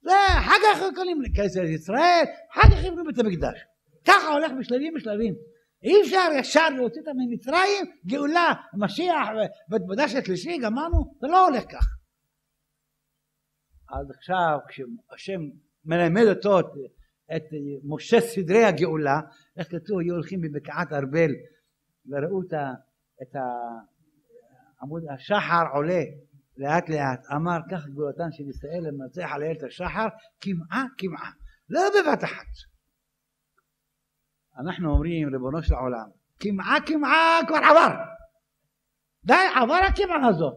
זה אחר כך קוראים לכסף ישראל, אחר כך יבנו בית המקדש. ככה הולך בשלבים בשלבים. אי אפשר ישר להוציא אותם ממצרים, גאולה, משיח, בית מקדש השלישי, גמרנו, זה לא הולך כך. אז עכשיו כשהשם מלמד אותו את, את משה סדרי הגאולה, איך כתוב, היו הולכים בבקעת ארבל וראו את עמוד השחר עולה לאט לאט, אמר כך גאולתן של ישראל למנצח על איילת השחר, כמעה כמעה, לא בבת אחת. אנחנו אומרים ריבונו של עולם, כמעה כמעה כבר עבר, די עבר הכמעה הזאת,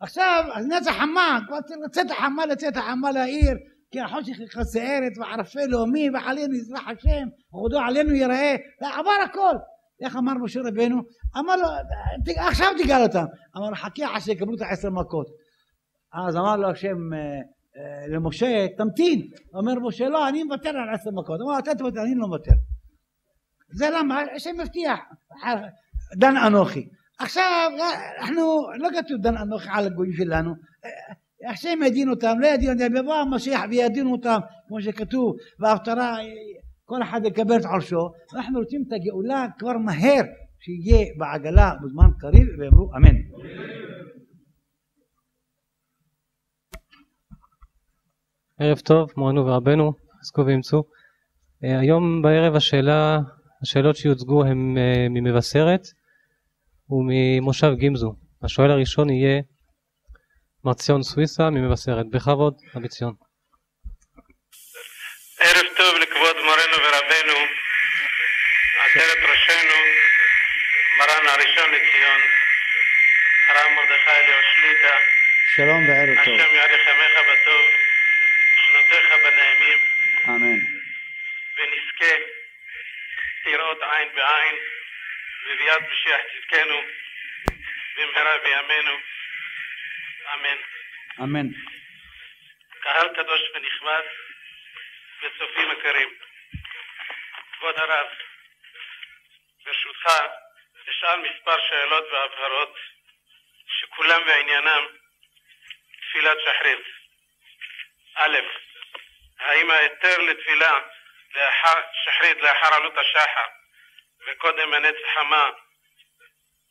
עכשיו נצח חמה, כבר לצאת החמה לצאת החמה לעיר, כי החושך יכסה ארץ וערפל לאומי ועלינו יזרח השם, וכבודו עלינו ייראה, עבר הכל. איך אמר משה רבנו? אמר לו, עכשיו תגאל אותם. אמר לו, חכה עד שיקבלו את העשר מכות. אז אמר לו השם למשה, תמתין. אומר משה, לא, אני מוותר על עשר מכות. אמר, אתה תוותר, אני לא מוותר. זה למה? השם מבטיח, דן אנוכי. עכשיו, אנחנו, לא כתוב דן אנוכי על הגויים שלנו. השם ידין אותם, לא ידין אותם, יבוא המשיח וידינו אותם, כמו שכתוב, וההפטרה כל אחד יקבל את ערשו, אנחנו רוצים את הגאולה כבר מהר, שיהיה בעגלה בזמן קריב, ויאמרו אמן. ערב טוב, מורנו ורבנו, עסקו ואימצו. אה, היום בערב השאלה, השאלות שיוצגו הן אה, ממבשרת וממושב גימזו. השואל הראשון יהיה מר ציון סוויסה ממבשרת. בכבוד, רבי ציון. ערב טוב לכבוד מורנו ורבנו, עטרת ראשנו, מרן הראשון לציון, הרב מרדכי אליהו שליטא. שלום וערב טוב. השם יאריך ימיך בטוב. אמן. ונזכה לראות עין בעין, וביד משיח צדקנו, במהרה בימינו. אמן. אמן. קהל קדוש ונכבד וצופים יקרים. כבוד הרב, ברשותך, אשאל מספר שאלות והבהרות שכולם בעניינם תפילת שחרית. א', האם ההיתר לתפילה לאחר, שחרית לאחר עלות השחר וקודם הנץ חמה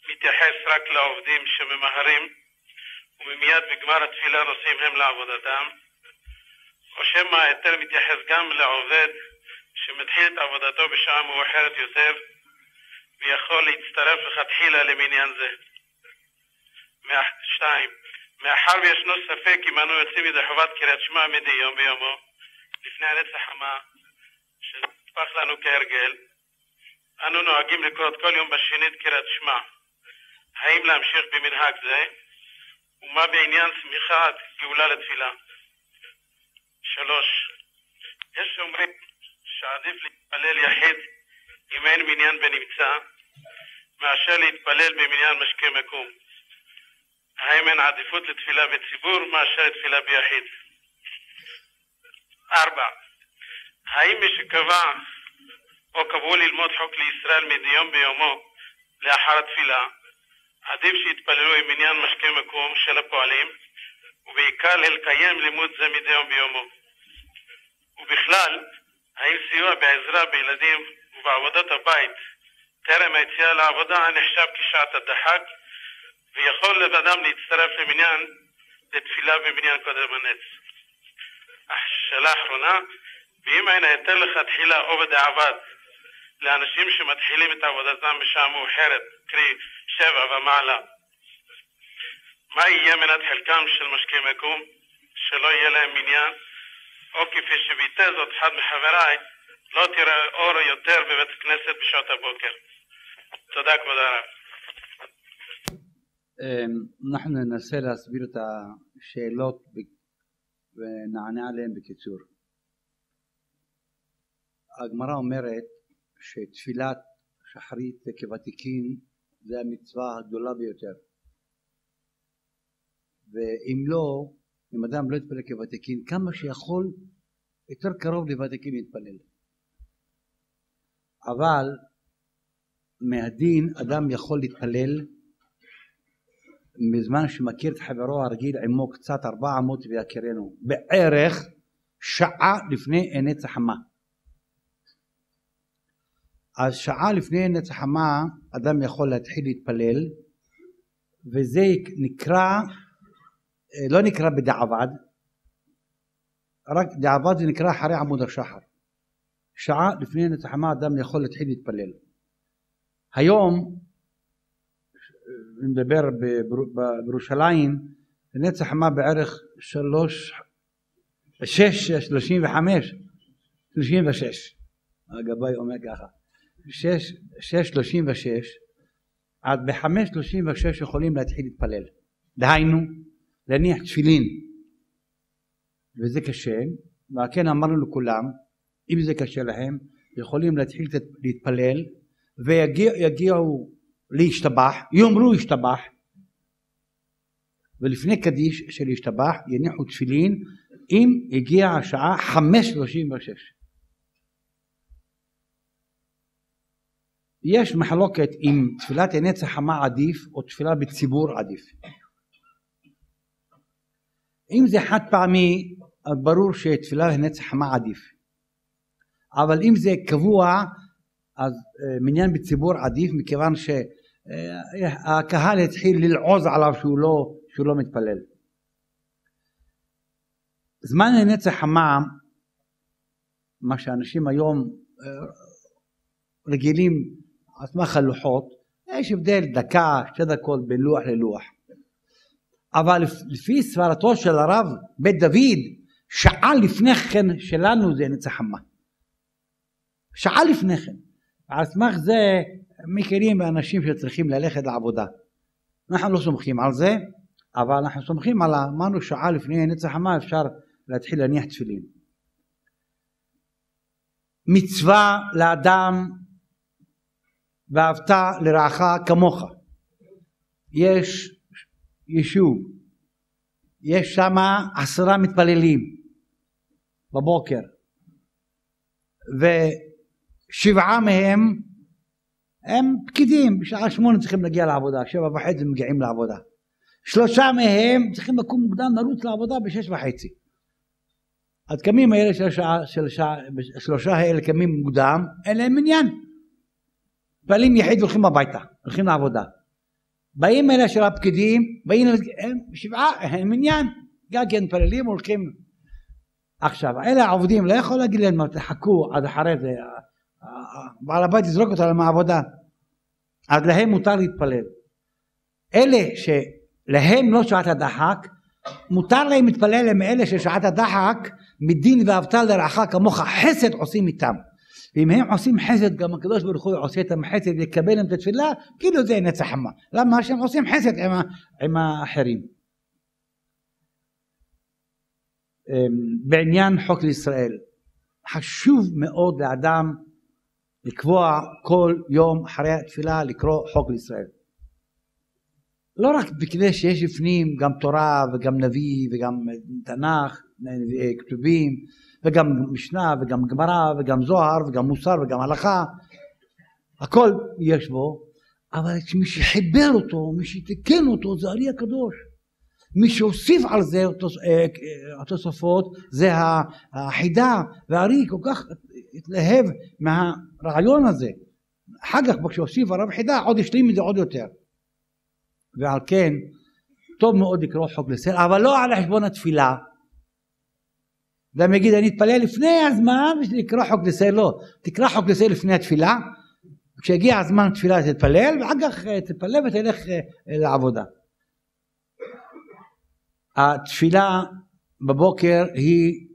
מתייחס רק לעובדים שממהרים ומיד בגמר התפילה נוסעים הם לעבודתם או שמא ההיתר מתייחס גם לעובד שמתחיל את עבודתו בשעה מאוחרת יותר ויכול להצטרף לכתחילה למניין זה. שתיים, מאחר וישנו ספק אם אנו יוצאים ידי חובת קריאת שמע מדי יום ביומו, לפני הנץ החמה, שנתפח לנו כהרגל, אנו נוהגים לקרוא כל יום בשנית קריאת שמע. האם להמשיך במנהג זה? ומה בעניין צמיחת גאולה לתפילה? שלוש, יש שאומרים שעדיף להתפלל יחיד אם אין מניין בנמצא, מאשר להתפלל במניין משקה מקום. האם אין עדיפות לתפילה בציבור מאשר לתפילה ביחיד? ארבע, האם מי שקבע או קבעו ללמוד חוק לישראל מדי יום ביומו לאחר התפילה, עדיף שיתפללו עם עניין משקה מקום של הפועלים, ובעיקר לקיים לימוד זה מדי יום ביומו. ובכלל, האם סיוע בעזרה בילדים ובעבודת הבית טרם היציאה לעבודה נחשב כשעת הדחק, ויכול לבדם להצטרף למניין לתפילה במניין קודם הנץ. שאלה אחרונה, ואם אין היתר לכתחילה או בדיעבד לאנשים שמתחילים את עבודתם בשעה מאוחרת, קרי שבע ומעלה, מה יהיה מנת חלקם של משקי מקום, שלא יהיה להם מניין, או כפי שביטא זאת אחד מחבריי, לא תראה אור יותר בבית הכנסת בשעות הבוקר. תודה כבוד הרב. אמ, אנחנו ננסה להסביר את השאלות ונענה עליהן בקיצור. הגמרא אומרת שתפילת שחרית כוותיקין זה המצווה הגדולה ביותר ואם לא, אם אדם לא יתפלל כוותיקין, כמה שיכול יותר קרוב לוותיקין יתפלל אבל מהדין אדם יכול להתפלל בזמן שמכיר את חברו הרגיל עמו קצת ארבע אמות ויכירנו בערך שעה לפני נץ החמה. אז שעה לפני נץ החמה אדם יכול להתחיל להתפלל וזה נקרא, לא נקרא בדיעבד, רק דיעבד זה נקרא אחרי עמוד השחר. שעה לפני נץ החמה אדם יכול להתחיל להתפלל. היום, מדבר בירושלים, נץ החמה בערך שלוש, שש, שלושים וחמש, שלושים ושש. הגבאי אומר ככה. שש, שש שלושים ושש, עד בחמש שלושים ושש יכולים להתחיל להתפלל. דהיינו, להניח תפילין. וזה קשה, ועל כן אמרנו לכולם, אם זה קשה להם, יכולים להתחיל להתפלל, ויגיעו להשתבח, יאמרו השתבח, ולפני קדיש של השתבח יניחו תפילין אם הגיעה השעה חמש שלושים ושש. יש מחלוקת אם תפילת הנץ החמה עדיף או תפילה בציבור עדיף. אם זה חד פעמי אז ברור שתפילה הנץ החמה עדיף. אבל אם זה קבוע אז אה, מניין בציבור עדיף מכיוון שהקהל התחיל ללעוז עליו שהוא לא, שהוא לא מתפלל. זמן לנצח חמה, מה שאנשים היום אה, רגילים על סמך הלוחות, יש הבדל דקה, שתי דקות בין לוח ללוח. אבל לפי סברתו של הרב בית דוד, שעה לפני כן שלנו זה נצח חמה. שעה לפני כן. על סמך זה מכירים באנשים שצריכים ללכת לעבודה. אנחנו לא סומכים על זה, אבל אנחנו סומכים על, אמרנו שעה לפני נצח חמה אפשר להתחיל להניח תפילין. מצווה לאדם ואהבת לרעך כמוך. יש יישוב, יש שם עשרה מתפללים בבוקר, ושבעה מהם הם פקידים, בשעה שמונה צריכים להגיע לעבודה, שבע וחצי מגיעים לעבודה. שלושה מהם צריכים לקום מוקדם לרוץ לעבודה בשש וחצי. אז קמים האלה של השעה, של השעה, שלושה האלה קמים מוקדם, אין להם מניין. מתפללים יחיד והולכים הביתה, הולכים לעבודה. באים אלה של הפקידים, באים, הם שבעה, הם מניין, גם כן מתפללים, הולכים. עכשיו, אלה העובדים, לא יכול להגיד להם, תחכו עד אחרי זה, בעל הבית יזרוק אותם מהעבודה. אז להם מותר להתפלל. אלה שלהם לא שעת הדחק, מותר להם להתפלל עם אלה ששעת הדחק מדין ואהבת לרעך כמוך חסד עושים איתם. ואם הם עושים חסד גם הקדוש ברוך הוא עושה איתם חסד ויקבל להם את התפילה כאילו זה נצח חמה. למה? שהם עושים חסד עם, עם האחרים. אמ, בעניין חוק לישראל חשוב מאוד לאדם לקבוע כל יום אחרי התפילה לקרוא חוק לישראל. לא רק בכדי שיש בפנים גם תורה וגם נביא וגם תנ"ך, כתובים וגם משנה וגם גמרא וגם זוהר וגם מוסר וגם הלכה הכל יש בו אבל מי שחיבר אותו, מי שתיקן אותו זה ארי הקדוש מי שהוסיף על זה אה, התוספות זה החידה והארי כל כך התלהב מהרעיון הזה. אחר כך כשהוסיף הרב חידה עוד השלים את זה עוד יותר. ועל כן טוב מאוד לקרוא חוק לסדר אבל לא על חשבון התפילה. אדם יגיד אני אתפלל לפני הזמן בשביל לקרוא חוק לסדר. לא תקרא חוק לסדר לפני התפילה. כשיגיע הזמן תפילה תתפלל ואחר כך אה, תתפלל ותלך אה, לעבודה. התפילה בבוקר היא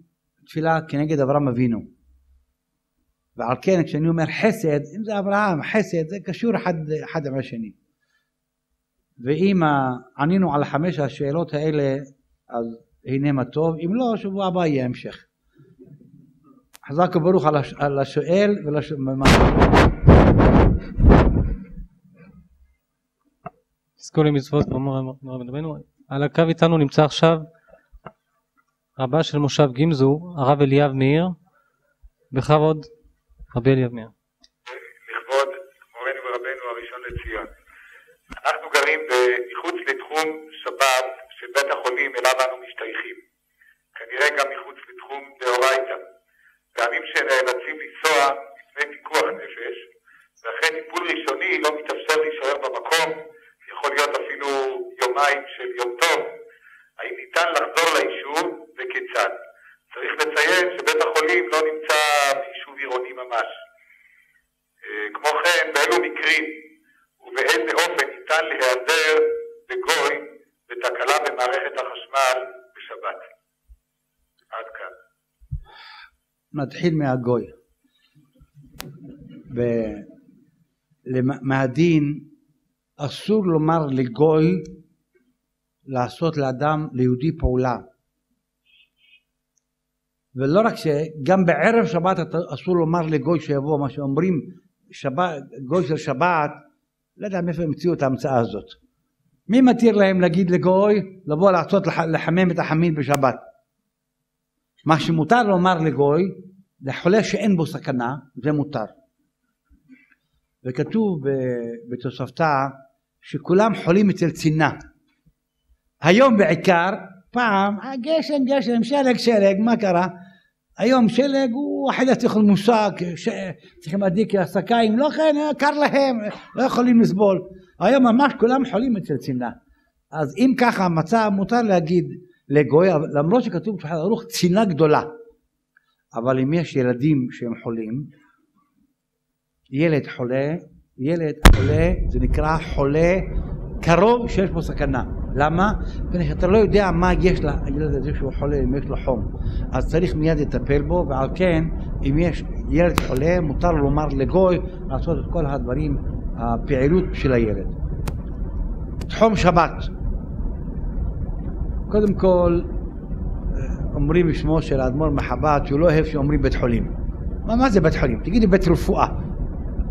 תפילה כנגד אברהם אבינו ועל כן כשאני אומר חסד אם זה אברהם חסד זה קשור אחד, אחד עם השני ואם ענינו על חמש השאלות האלה אז הנה מה טוב, אם לא, שבוע הבא יהיה המשך. חזק וברוך על השואל ולשואל. תזכו למצוות רבנו. על הקו איתנו נמצא עכשיו רבה של מושב גימזו, הרב אליאב מאיר, בכבוד רבי אליאב מאיר. לכבוד מורנו ורבנו הראשון לציון. אנחנו גרים מחוץ לתחום סבב של בית החולים אליו אנו משתייכים. כנראה גם מחוץ לתחום תחום דאורייתא. פעמים שנאלצים לנסוע לפני פיקוח נפש, ואחרי טיפול ראשוני לא מתאפשר להישאר במקום, יכול להיות אפילו יומיים של יום טוב. האם ניתן לחזור ליישוב וכיצד? צריך לציין שבית החולים לא נמצא ביישוב עירוני ממש. אה, כמו כן, באילו מקרים ובאיזה אופן ניתן להיעזר בגוי בתקלה במערכת החשמל בשבת. עד כאן. נתחיל מהגוי. מהדין אסור לומר לגוי לעשות לאדם, ליהודי פעולה. ולא רק שגם בערב שבת אסור לומר לגוי שיבוא, מה שאומרים שבת, גוי של שבת, לא יודע מאיפה המציאו את ההמצאה הזאת. מי מתיר להם להגיד לגוי לבוא לעשות, לח- לחמם את החמין בשבת? מה שמותר לומר לגוי, לחולה שאין בו סכנה, זה מותר. וכתוב בתוספתא שכולם חולים אצל צינה. היום בעיקר, פעם, גשם גשם, שלג שלג, מה קרה? היום שלג הוא אחלה צריך מושג, ש... צריכים להדליק עסקיים, לא כן, קר להם, לא יכולים לסבול. היום ממש כולם חולים אצל צינה. אז אם ככה המצב מותר להגיד לגוי, למרות שכתוב בשולחן ערוך צינה גדולה. אבל אם יש ילדים שהם חולים, ילד חולה, ילד חולה זה נקרא חולה קרוב שיש בו סכנה. למה? מפני שאתה לא יודע מה יש לילד הזה שהוא חולה, אם יש לו חום. אז צריך מיד לטפל בו, ועל כן, אם יש ילד חולה, מותר לומר לגוי לעשות את כל הדברים, הפעילות של הילד. תחום שבת. קודם כל, אומרים בשמו של האדמו"ר מחב"ד שהוא לא אוהב שאומרים בית חולים. מה, מה זה בית חולים? תגידי בית רפואה.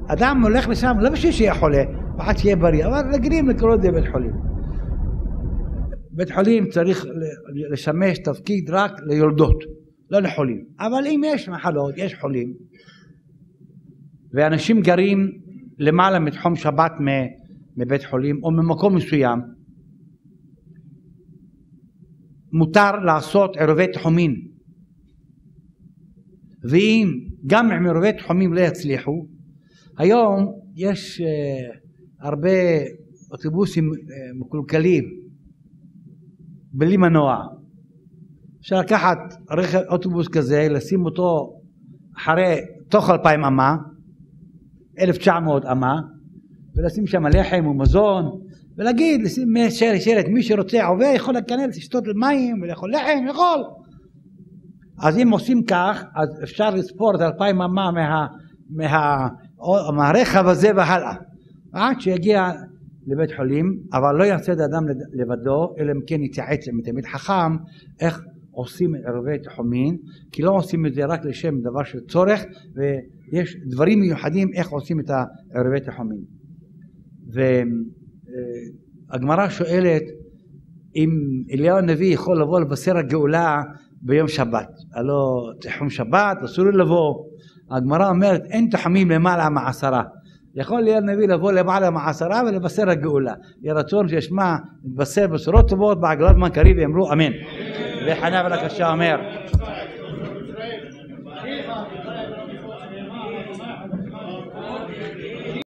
אדם הולך לשם לא בשביל שיהיה חולה, עד שיהיה בריא, אבל רגילים לקרוא את זה בית חולים. בית חולים צריך לשמש תפקיד רק ליולדות, לא לחולים. אבל אם יש מחלות, יש חולים, ואנשים גרים למעלה מתחום שבת מבית חולים או ממקום מסוים, מותר לעשות עירובי תחומין. ואם גם עם עירובי תחומים לא יצליחו, היום יש uh, הרבה אוטובוסים uh, מקולקלים בלי מנוע. אפשר לקחת רכב, אוטובוס כזה, לשים אותו אחרי, תוך אלפיים אמה, אלף תשע מאות אמה, ולשים שם לחם ומזון, ולהגיד, לשים שלט, שלט, מי שרוצה עובר יכול להיכנס, לשתות מים ולאכול לחם, יכול. אז אם עושים כך, אז אפשר לספור את אלפיים אמה מה, מה, מהרכב הזה והלאה. עד שיגיע לבית חולים, אבל לא יעשה את האדם לבדו, אלא אם כן יתייעץ עם תלמיד חכם, איך עושים עירובי תחומין, כי לא עושים את זה רק לשם דבר של צורך, ויש דברים מיוחדים איך עושים את העירובי תחומין. והגמרא שואלת אם אליהו הנביא יכול לבוא לבשר הגאולה ביום שבת. הלא תחום שבת, אסור לבוא. הגמרא אומרת אין תחומים למעלה מעשרה. יכול יהיה הנביא לבוא למעלה מעשרה ולבשר הגאולה. יהי רצון שישמע, נתבשר בשורות טובות בעגלת זמן קריב ויאמרו אמן. וחנה ולקשה אומר